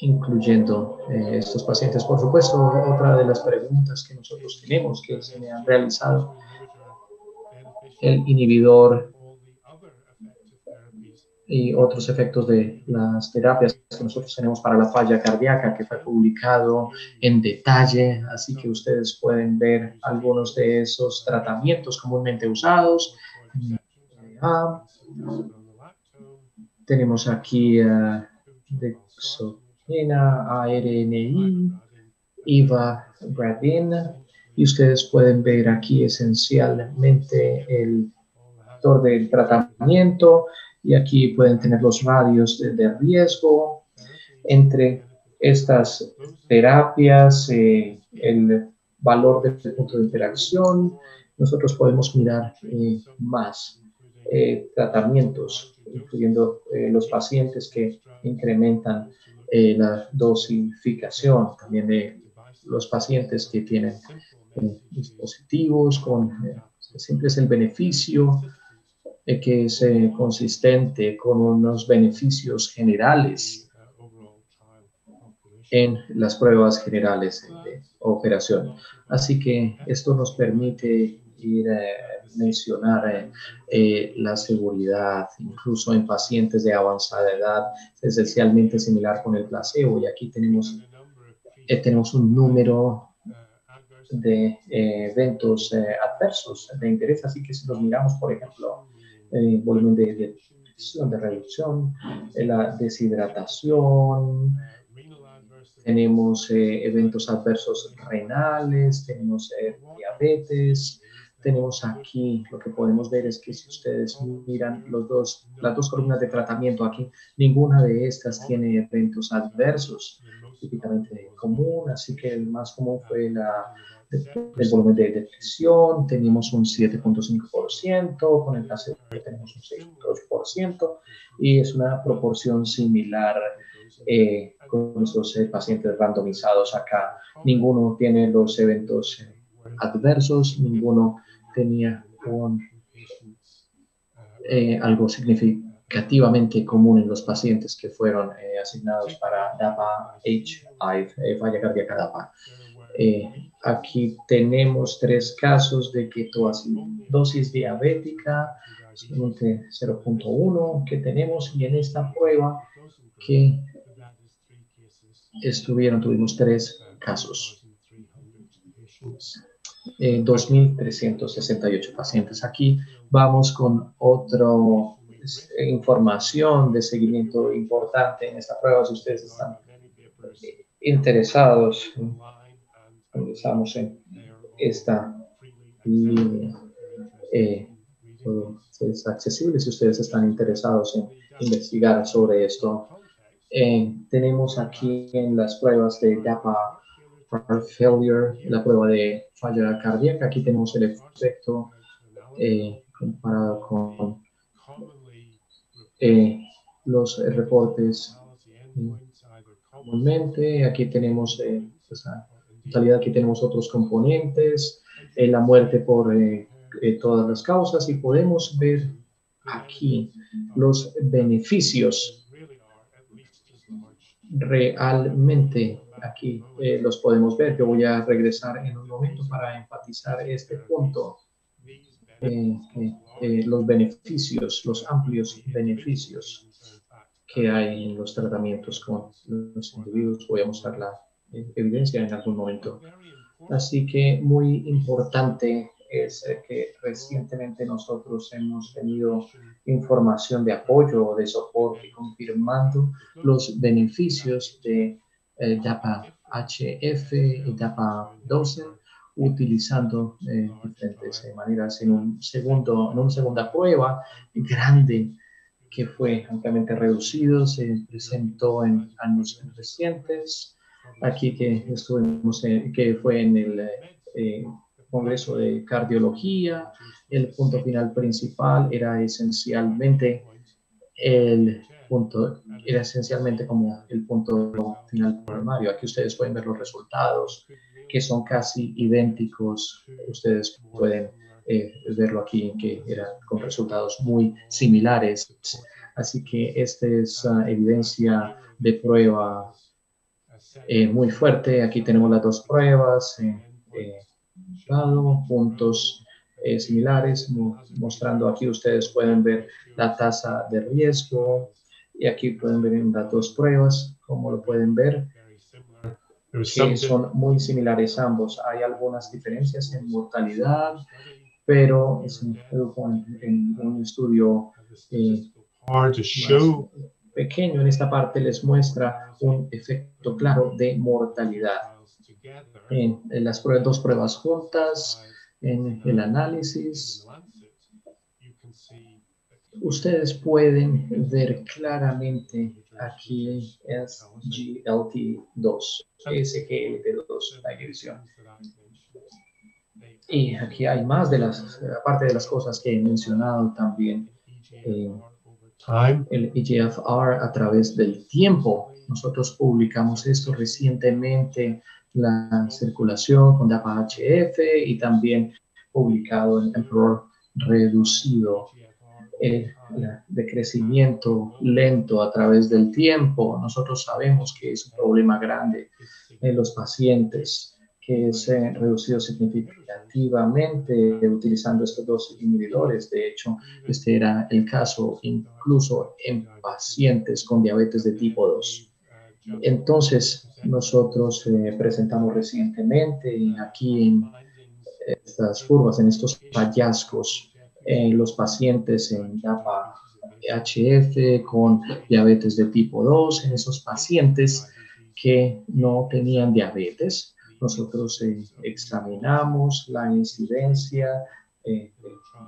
incluyendo eh, estos pacientes. Por supuesto, otra de las preguntas que nosotros tenemos que se me han realizado, el inhibidor y otros efectos de las terapias que nosotros tenemos para la falla cardíaca, que fue publicado en detalle, así que ustedes pueden ver algunos de esos tratamientos comúnmente usados. Tenemos aquí uh, dexotina, ARNI, IVA, Bradin, y ustedes pueden ver aquí esencialmente el factor del tratamiento, y aquí pueden tener los radios de, riesgo entre estas terapias, eh, el valor del punto de interacción. Nosotros podemos mirar eh, más eh, tratamientos, incluyendo los pacientes que incrementan la dosificación, también de los pacientes que tienen dispositivos con siempre es el beneficio que es eh, consistente con unos beneficios generales en las pruebas generales de operación. Así que esto nos permite ir a eh, mencionar eh, la seguridad, incluso en pacientes de avanzada edad, esencialmente similar con el placebo. Y aquí tenemos, tenemos un número de eventos adversos de interés. Así que si los miramos, por ejemplo, volumen de, de, de reducción, la deshidratación, tenemos eh, eventos adversos renales, tenemos eh, diabetes, tenemos aquí, lo que podemos ver es que si ustedes miran los dos, las dos columnas de tratamiento aquí, ninguna de estas tiene eventos adversos típicamente común, así que el más común fue la el volumen de depresión, tenemos un 7.5%, con el placebo tenemos un 6.8% y es una proporción similar eh, con nuestros eh, pacientes randomizados acá. Ninguno tiene los eventos eh, adversos, ninguno tenía un, algo significativamente común en los pacientes que fueron asignados para DAPA-H, falla cardíaca DAPA. Eh, aquí tenemos tres casos de ketoacidosis diabética, 0.1 que tenemos y en esta prueba que estuvieron, tuvimos tres casos. 2.368 eh, pacientes. Aquí vamos con otra información de seguimiento importante en esta prueba. Si ustedes están interesados estamos en esta línea. Eh, es accesible si ustedes están interesados en investigar sobre esto. Eh, tenemos aquí en las pruebas de DAPA failure, la prueba de falla cardíaca, aquí tenemos el efecto eh, comparado con eh, los reportes comúnmente. Aquí tenemos pues, totalidad aquí tenemos otros componentes, eh, la muerte por eh, eh, todas las causas y podemos ver aquí los beneficios realmente aquí los podemos ver. Yo voy a regresar en un momento para enfatizar este punto. los beneficios, los amplios beneficios que hay en los tratamientos con los individuos. Voy a mostrar la evidencia en algún momento. Así que muy importante es que recientemente nosotros hemos tenido información de apoyo o de soporte confirmando los beneficios de eh, DAPA HF y DAPA 12 utilizando eh, diferentes maneras en un segundo, en una segunda prueba grande que fue ampliamente reducido, se presentó en años recientes aquí que estuvimos, que fue en el eh, Congreso de Cardiología. El punto final principal era esencialmente el punto, era esencialmente como el punto final primario. Aquí ustedes pueden ver los resultados que son casi idénticos. Ustedes pueden eh, verlo aquí, que eran con resultados muy similares. Así que esta es uh, evidencia de prueba eh, muy fuerte. Aquí tenemos las dos pruebas, eh, puntos similares, mostrando aquí ustedes pueden ver la tasa de riesgo y aquí pueden ver las dos pruebas, como lo pueden ver, que son muy similares ambos. Hay algunas diferencias en mortalidad, pero es un, en un estudio eh, pequeño en esta parte les muestra un efecto claro de mortalidad. En, las dos pruebas juntas, en el análisis, ustedes pueden ver claramente aquí es GLT2, SGLT2, la división. Y aquí hay más de las, aparte de las cosas que he mencionado también, eh, el EGFR a través del tiempo. Nosotros publicamos esto recientemente, la circulación con DAPA-HF y también publicado en error reducido el decrecimiento lento a través del tiempo. Nosotros sabemos que es un problema grande en los pacientes que se reducido significativamente utilizando estos dos inhibidores. De hecho, este era el caso incluso en pacientes con diabetes de tipo 2. Entonces, nosotros eh, presentamos recientemente aquí en estas curvas, en estos hallazgos, en los pacientes en DAPA HF con diabetes de tipo 2, en esos pacientes que no tenían diabetes, nosotros eh, examinamos la incidencia eh,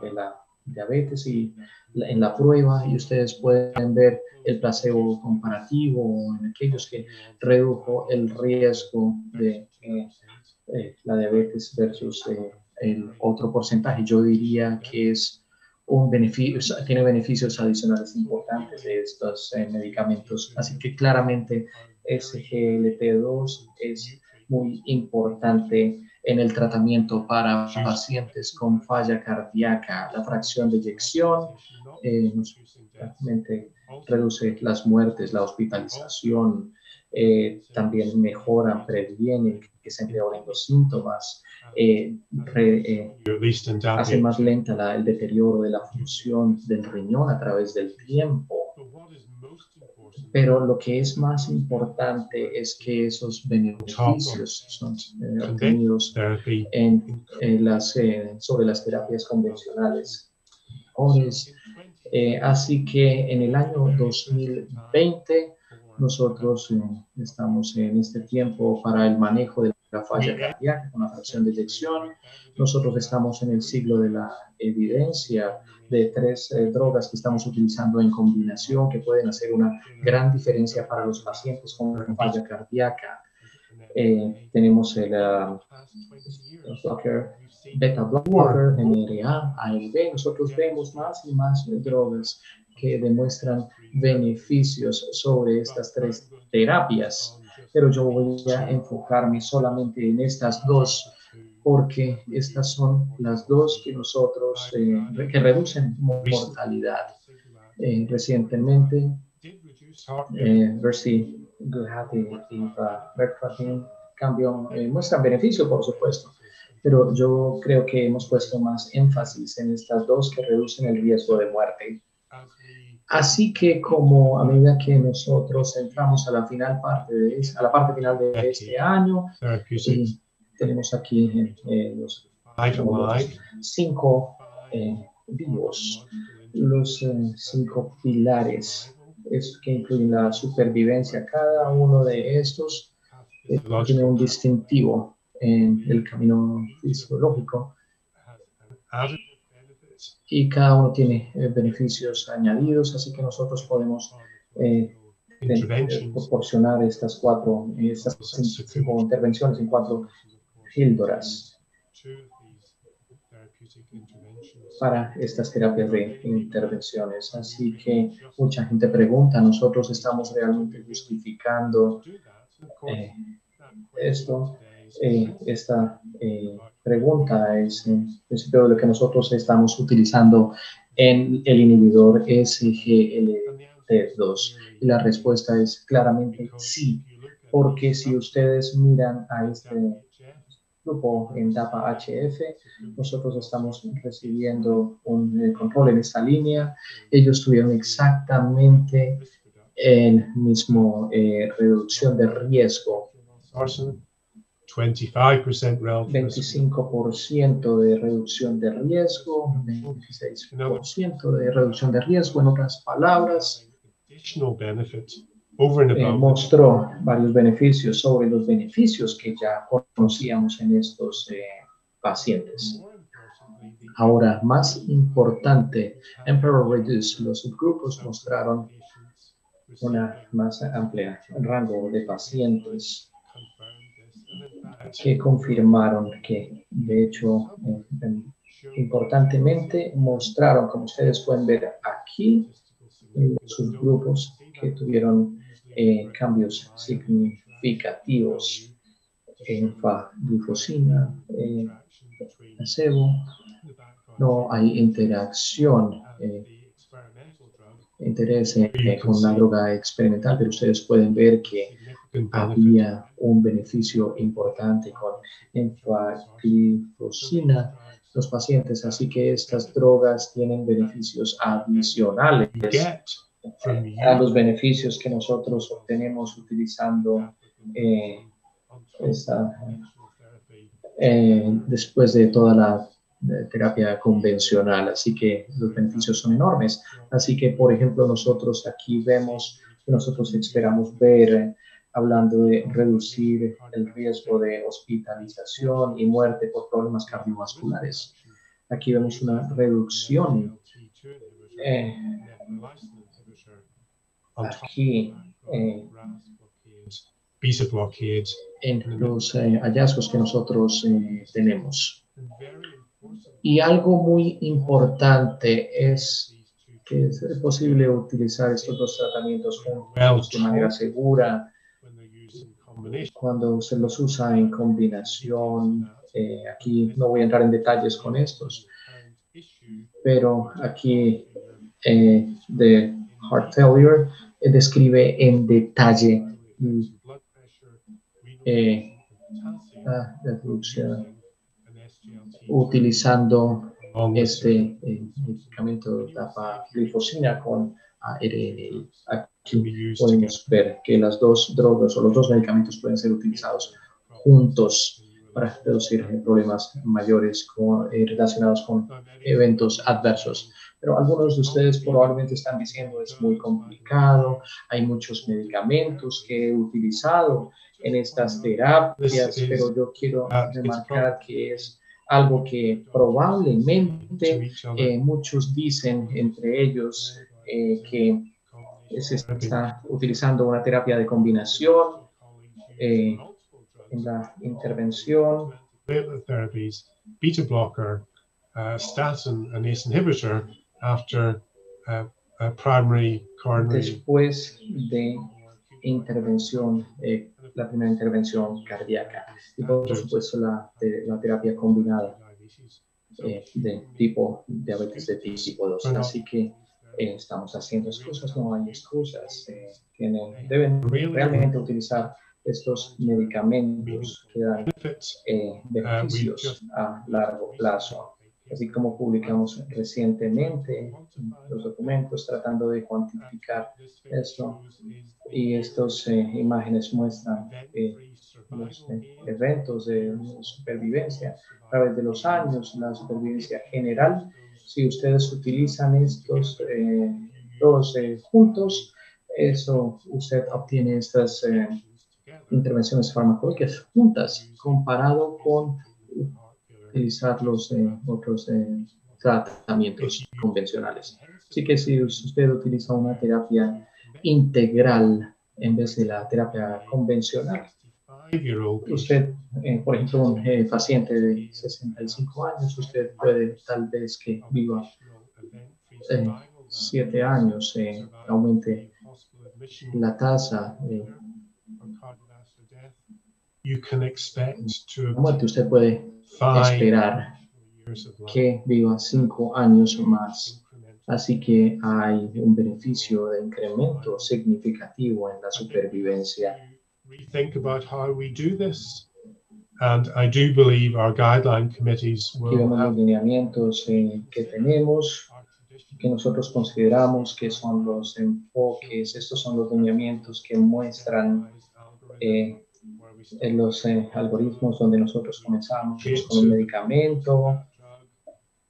de, la diabetes y en la prueba y ustedes pueden ver el placebo comparativo en aquellos que redujo el riesgo de eh, la diabetes versus el otro porcentaje. Yo diría que es un beneficio, tiene beneficios adicionales importantes de estos medicamentos. Así que claramente SGLT2 es muy importante en el tratamiento para pacientes con falla cardíaca. La fracción de eyección eh, reduce las muertes, la hospitalización, eh, también mejora, previene que se empeoren los síntomas, eh, eh, hace más lenta el deterioro de la función del riñón a través del tiempo pero lo que es más importante es que esos beneficios son eh, obtenidos en, las, eh, sobre las terapias convencionales. Eh, así que en el año 2020 nosotros estamos en este tiempo para el manejo de la falla cardíaca con la fracción de eyección. Nosotros estamos en el siglo de la evidencia de tres eh, drogas que estamos utilizando en combinación que pueden hacer una gran diferencia para los pacientes con falla cardíaca. Eh, tenemos el uh, beta blocker, NRA, ALB. Nosotros vemos más y más drogas que demuestran beneficios sobre estas tres terapias, pero yo voy a enfocarme solamente en estas dos porque estas son las dos que nosotros, eh, que reducen mortalidad. Eh, recientemente, eh, y Bertratine cambio, muestran beneficio, por supuesto, pero yo creo que hemos puesto más énfasis en estas dos que reducen el riesgo de muerte. Así que como a medida que nosotros entramos a la final parte de, a la parte final de este año, tenemos aquí eh, los, cinco eh, vivos, los eh, cinco pilares. Es, que incluyen la supervivencia. Cada uno de estos tiene un distintivo en el camino fisiológico. Y cada uno tiene beneficios añadidos, así que nosotros podemos proporcionar estas cuatro, estas cinco intervenciones en cuatro píldoras para estas terapias de intervenciones. Así que mucha gente pregunta, nosotros estamos realmente justificando eh, esto. Eh, esta eh, pregunta es en principio lo que nosotros estamos utilizando en el inhibidor SGLT2. Y la respuesta es claramente sí porque si ustedes miran a este grupo en DAPA HF, nosotros estamos recibiendo un eh, control en esta línea. Ellos tuvieron exactamente el mismo eh, reducción de riesgo. 25% de reducción de riesgo, 26% de reducción de riesgo, en otras palabras, eh, mostró varios beneficios sobre los beneficios que ya conocíamos en estos eh, pacientes. Ahora, más importante, Emperor Reduce, los subgrupos mostraron una más amplia rango de pacientes que confirmaron que, de hecho, importantemente mostraron, como ustedes pueden ver aquí, sus grupos que tuvieron eh, cambios significativos en glifosina, eh, no hay interacción, eh, interés con la droga experimental, pero ustedes pueden ver que había un beneficio importante con enfaglifosina los pacientes, así que estas drogas tienen beneficios adicionales a los beneficios que nosotros obtenemos utilizando eh, esta, eh, después de toda la terapia convencional, así que los beneficios son enormes. Así que, por ejemplo, nosotros aquí vemos, nosotros esperamos ver hablando de reducir el riesgo de hospitalización y muerte por problemas cardiovasculares. Aquí vemos una reducción. Eh, aquí eh, en los eh, hallazgos que nosotros tenemos. Y algo muy importante es que es posible utilizar estos dos tratamientos juntos de manera segura cuando se los usa en combinación. Eh, aquí no voy a entrar en detalles con estos, pero aquí eh, de heart failure eh, describe en detalle la reducción utilizando este medicamento de glifosina con ARNI. Aquí podemos ver que las dos drogas o los dos medicamentos pueden ser utilizados juntos para reducir problemas mayores eh, relacionados con eventos adversos. Pero algunos de ustedes probablemente están diciendo es muy complicado, hay muchos medicamentos que he utilizado en estas terapias, pero yo quiero remarcar que es algo que probablemente eh, muchos dicen, entre ellos, eh, que se está utilizando una terapia de combinación eh, en la intervención. beta blocker, uh, statin, and ACE inhibitor after uh, a primary coronary. Después de intervención, eh, la primera intervención cardíaca y por supuesto la, de, la terapia combinada eh, de tipo diabetes de tipo 2. Así que eh, estamos haciendo excusas, no hay excusas. Eh, tienen, deben realmente utilizar estos medicamentos que dan eh, beneficios a largo plazo. Así como publicamos recientemente los documentos tratando de cuantificar esto, y estas imágenes muestran los eventos de supervivencia a través de los años, la supervivencia general si ustedes utilizan estos eh, dos eh, juntos, eso usted obtiene estas eh, intervenciones farmacológicas juntas comparado con utilizar los otros tratamientos convencionales. Así que si usted utiliza una terapia integral en vez de la terapia convencional, Usted, eh, por ejemplo, un eh, paciente de 65 años, usted puede tal vez que viva 7 eh, años, aumente la tasa de muerte. Usted puede esperar que viva 5 años más. Así que hay un beneficio de incremento significativo en la supervivencia rethink about how we do this. And I do believe our guideline committees Aquí will vemos los lineamientos eh, que tenemos, que nosotros consideramos que son los enfoques, estos son los lineamientos que muestran eh, en los eh, algoritmos donde nosotros comenzamos con un medicamento,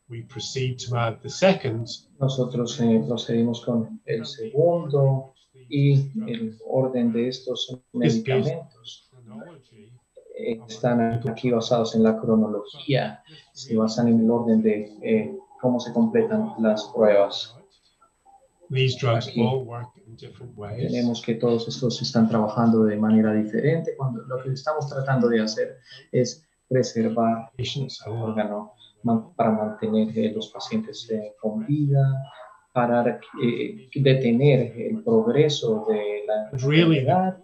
we proceed to add the second. Nosotros eh, procedimos con el segundo y el orden de estos medicamentos están aquí basados en la cronología, se basan en el orden de eh, cómo se completan las pruebas. These drugs all work in different ways. Tenemos que todos estos están trabajando de manera diferente. Cuando lo que estamos tratando de hacer es preservar el órgano para mantener eh, los pacientes eh, con vida, para eh, detener el progreso de la enfermedad,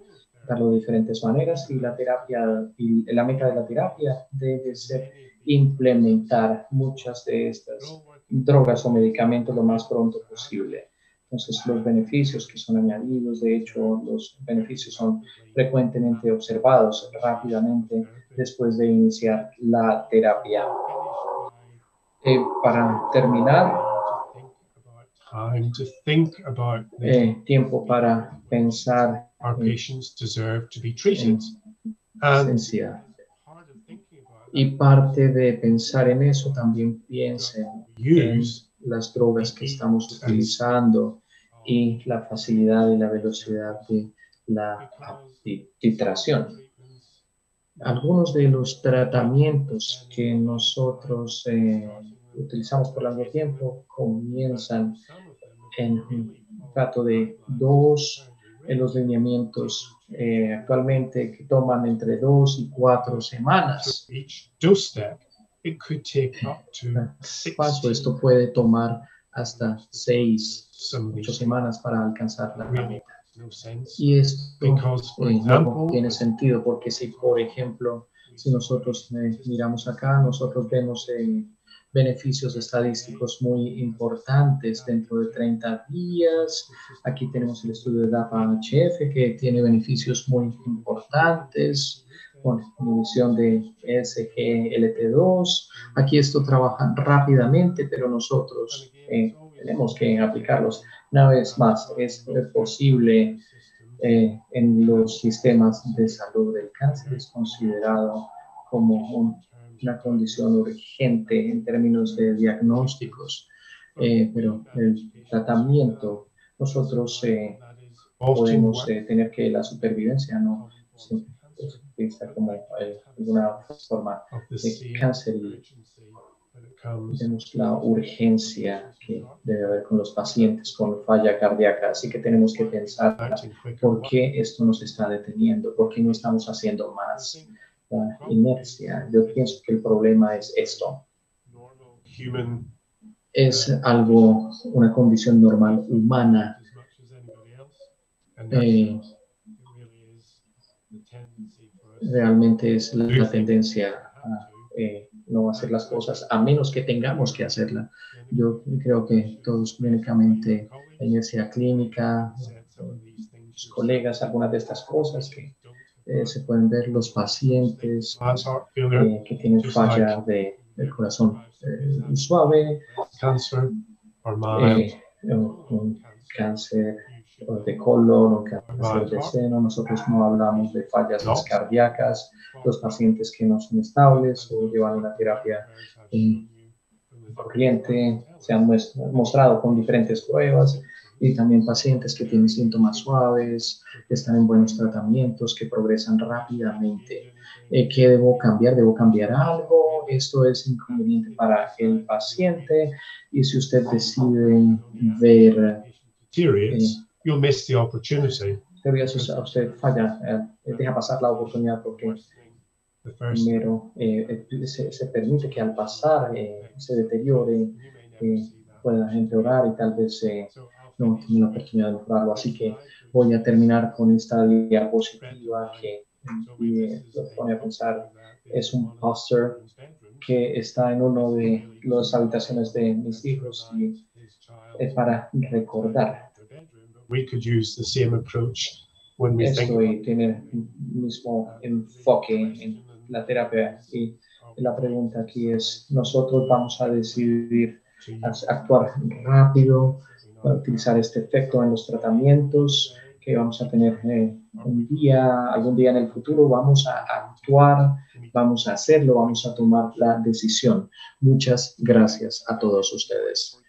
darlo de diferentes maneras y la terapia y la meta de la terapia debe ser implementar muchas de estas drogas o medicamentos lo más pronto posible. Entonces, los beneficios que son añadidos, de hecho, los beneficios son frecuentemente observados rápidamente después de iniciar la terapia. Eh, para terminar, time to think about the, eh, tiempo para pensar our patients deserve to be treated. en And esencia. part of thinking about Y parte de pensar en eso también piensen en las drogas que estamos utilizando y la facilidad y la velocidad de la ti- titración. Algunos de los tratamientos que nosotros eh, utilizamos por largo tiempo comienzan en un trato de dos en los lineamientos eh, actualmente que toman entre dos y cuatro semanas. each dose step, it could take up to Paso, 60 esto puede tomar hasta seis, ocho semanas para alcanzar la meta. makes no sense. Y esto Because, for eh, no tiene sentido porque si, por ejemplo, si nosotros eh, miramos acá, nosotros vemos eh, beneficios estadísticos muy importantes dentro de 30 días. Aquí tenemos el estudio de DAPA-HF que tiene beneficios muy importantes con inhibición de SGLT2. Aquí esto trabaja rápidamente, pero nosotros eh, tenemos que aplicarlos. Una vez más, es posible eh, en los sistemas de salud. El cáncer es considerado como un- una condición urgente en términos de diagnósticos, eh, pero el tratamiento, nosotros podemos tener que la supervivencia no utiliza como eh, alguna forma de cáncer y tenemos la urgencia que debe haber con los pacientes con falla cardíaca, así que tenemos que pensar por qué esto nos está deteniendo, por qué no estamos haciendo más. La inercia, yo pienso que el problema es esto, es algo, una condición normal humana. Eh, realmente es la, tendencia a eh, no hacer las cosas a menos que tengamos que hacerla. Yo creo que todos clínicamente, la inercia clínica, los colegas, algunas de estas cosas que eh, se pueden ver los pacientes failure, eh, que tienen falla de, del corazón suave, o un cáncer de colon o cáncer de seno. Nosotros no hablamos de fallas cardíacas, los pacientes que no son estables o llevan una terapia eh, corriente, se han mostrado con diferentes pruebas y también pacientes que tienen síntomas suaves, que están en buenos tratamientos, que progresan rápidamente. Eh, ¿Qué debo cambiar? ¿Debo cambiar algo? Esto es inconveniente para el paciente y si usted decide ver deteriorates, you'll miss the opportunity. usted falla, eh, deja pasar la oportunidad porque primero eh, eh, se, se permite que al pasar eh, se deteriore, eh, pueda empeorar y tal vez eh, no tenga la oportunidad de mejorarlo. Así que voy a terminar con esta diapositiva que eh, lo pone a pensar. Es un póster que está en una de las habitaciones de mis hijos y es para recordar. We could use the same approach when we think Esto y tiene mismo enfoque en la terapia. Y la pregunta aquí es, nosotros vamos a decidir a- actuar rápido para utilizar este efecto en los tratamientos que vamos a tener eh, un día, algún día en el futuro, vamos a actuar, vamos a hacerlo, vamos a tomar la decisión. Muchas gracias a todos ustedes.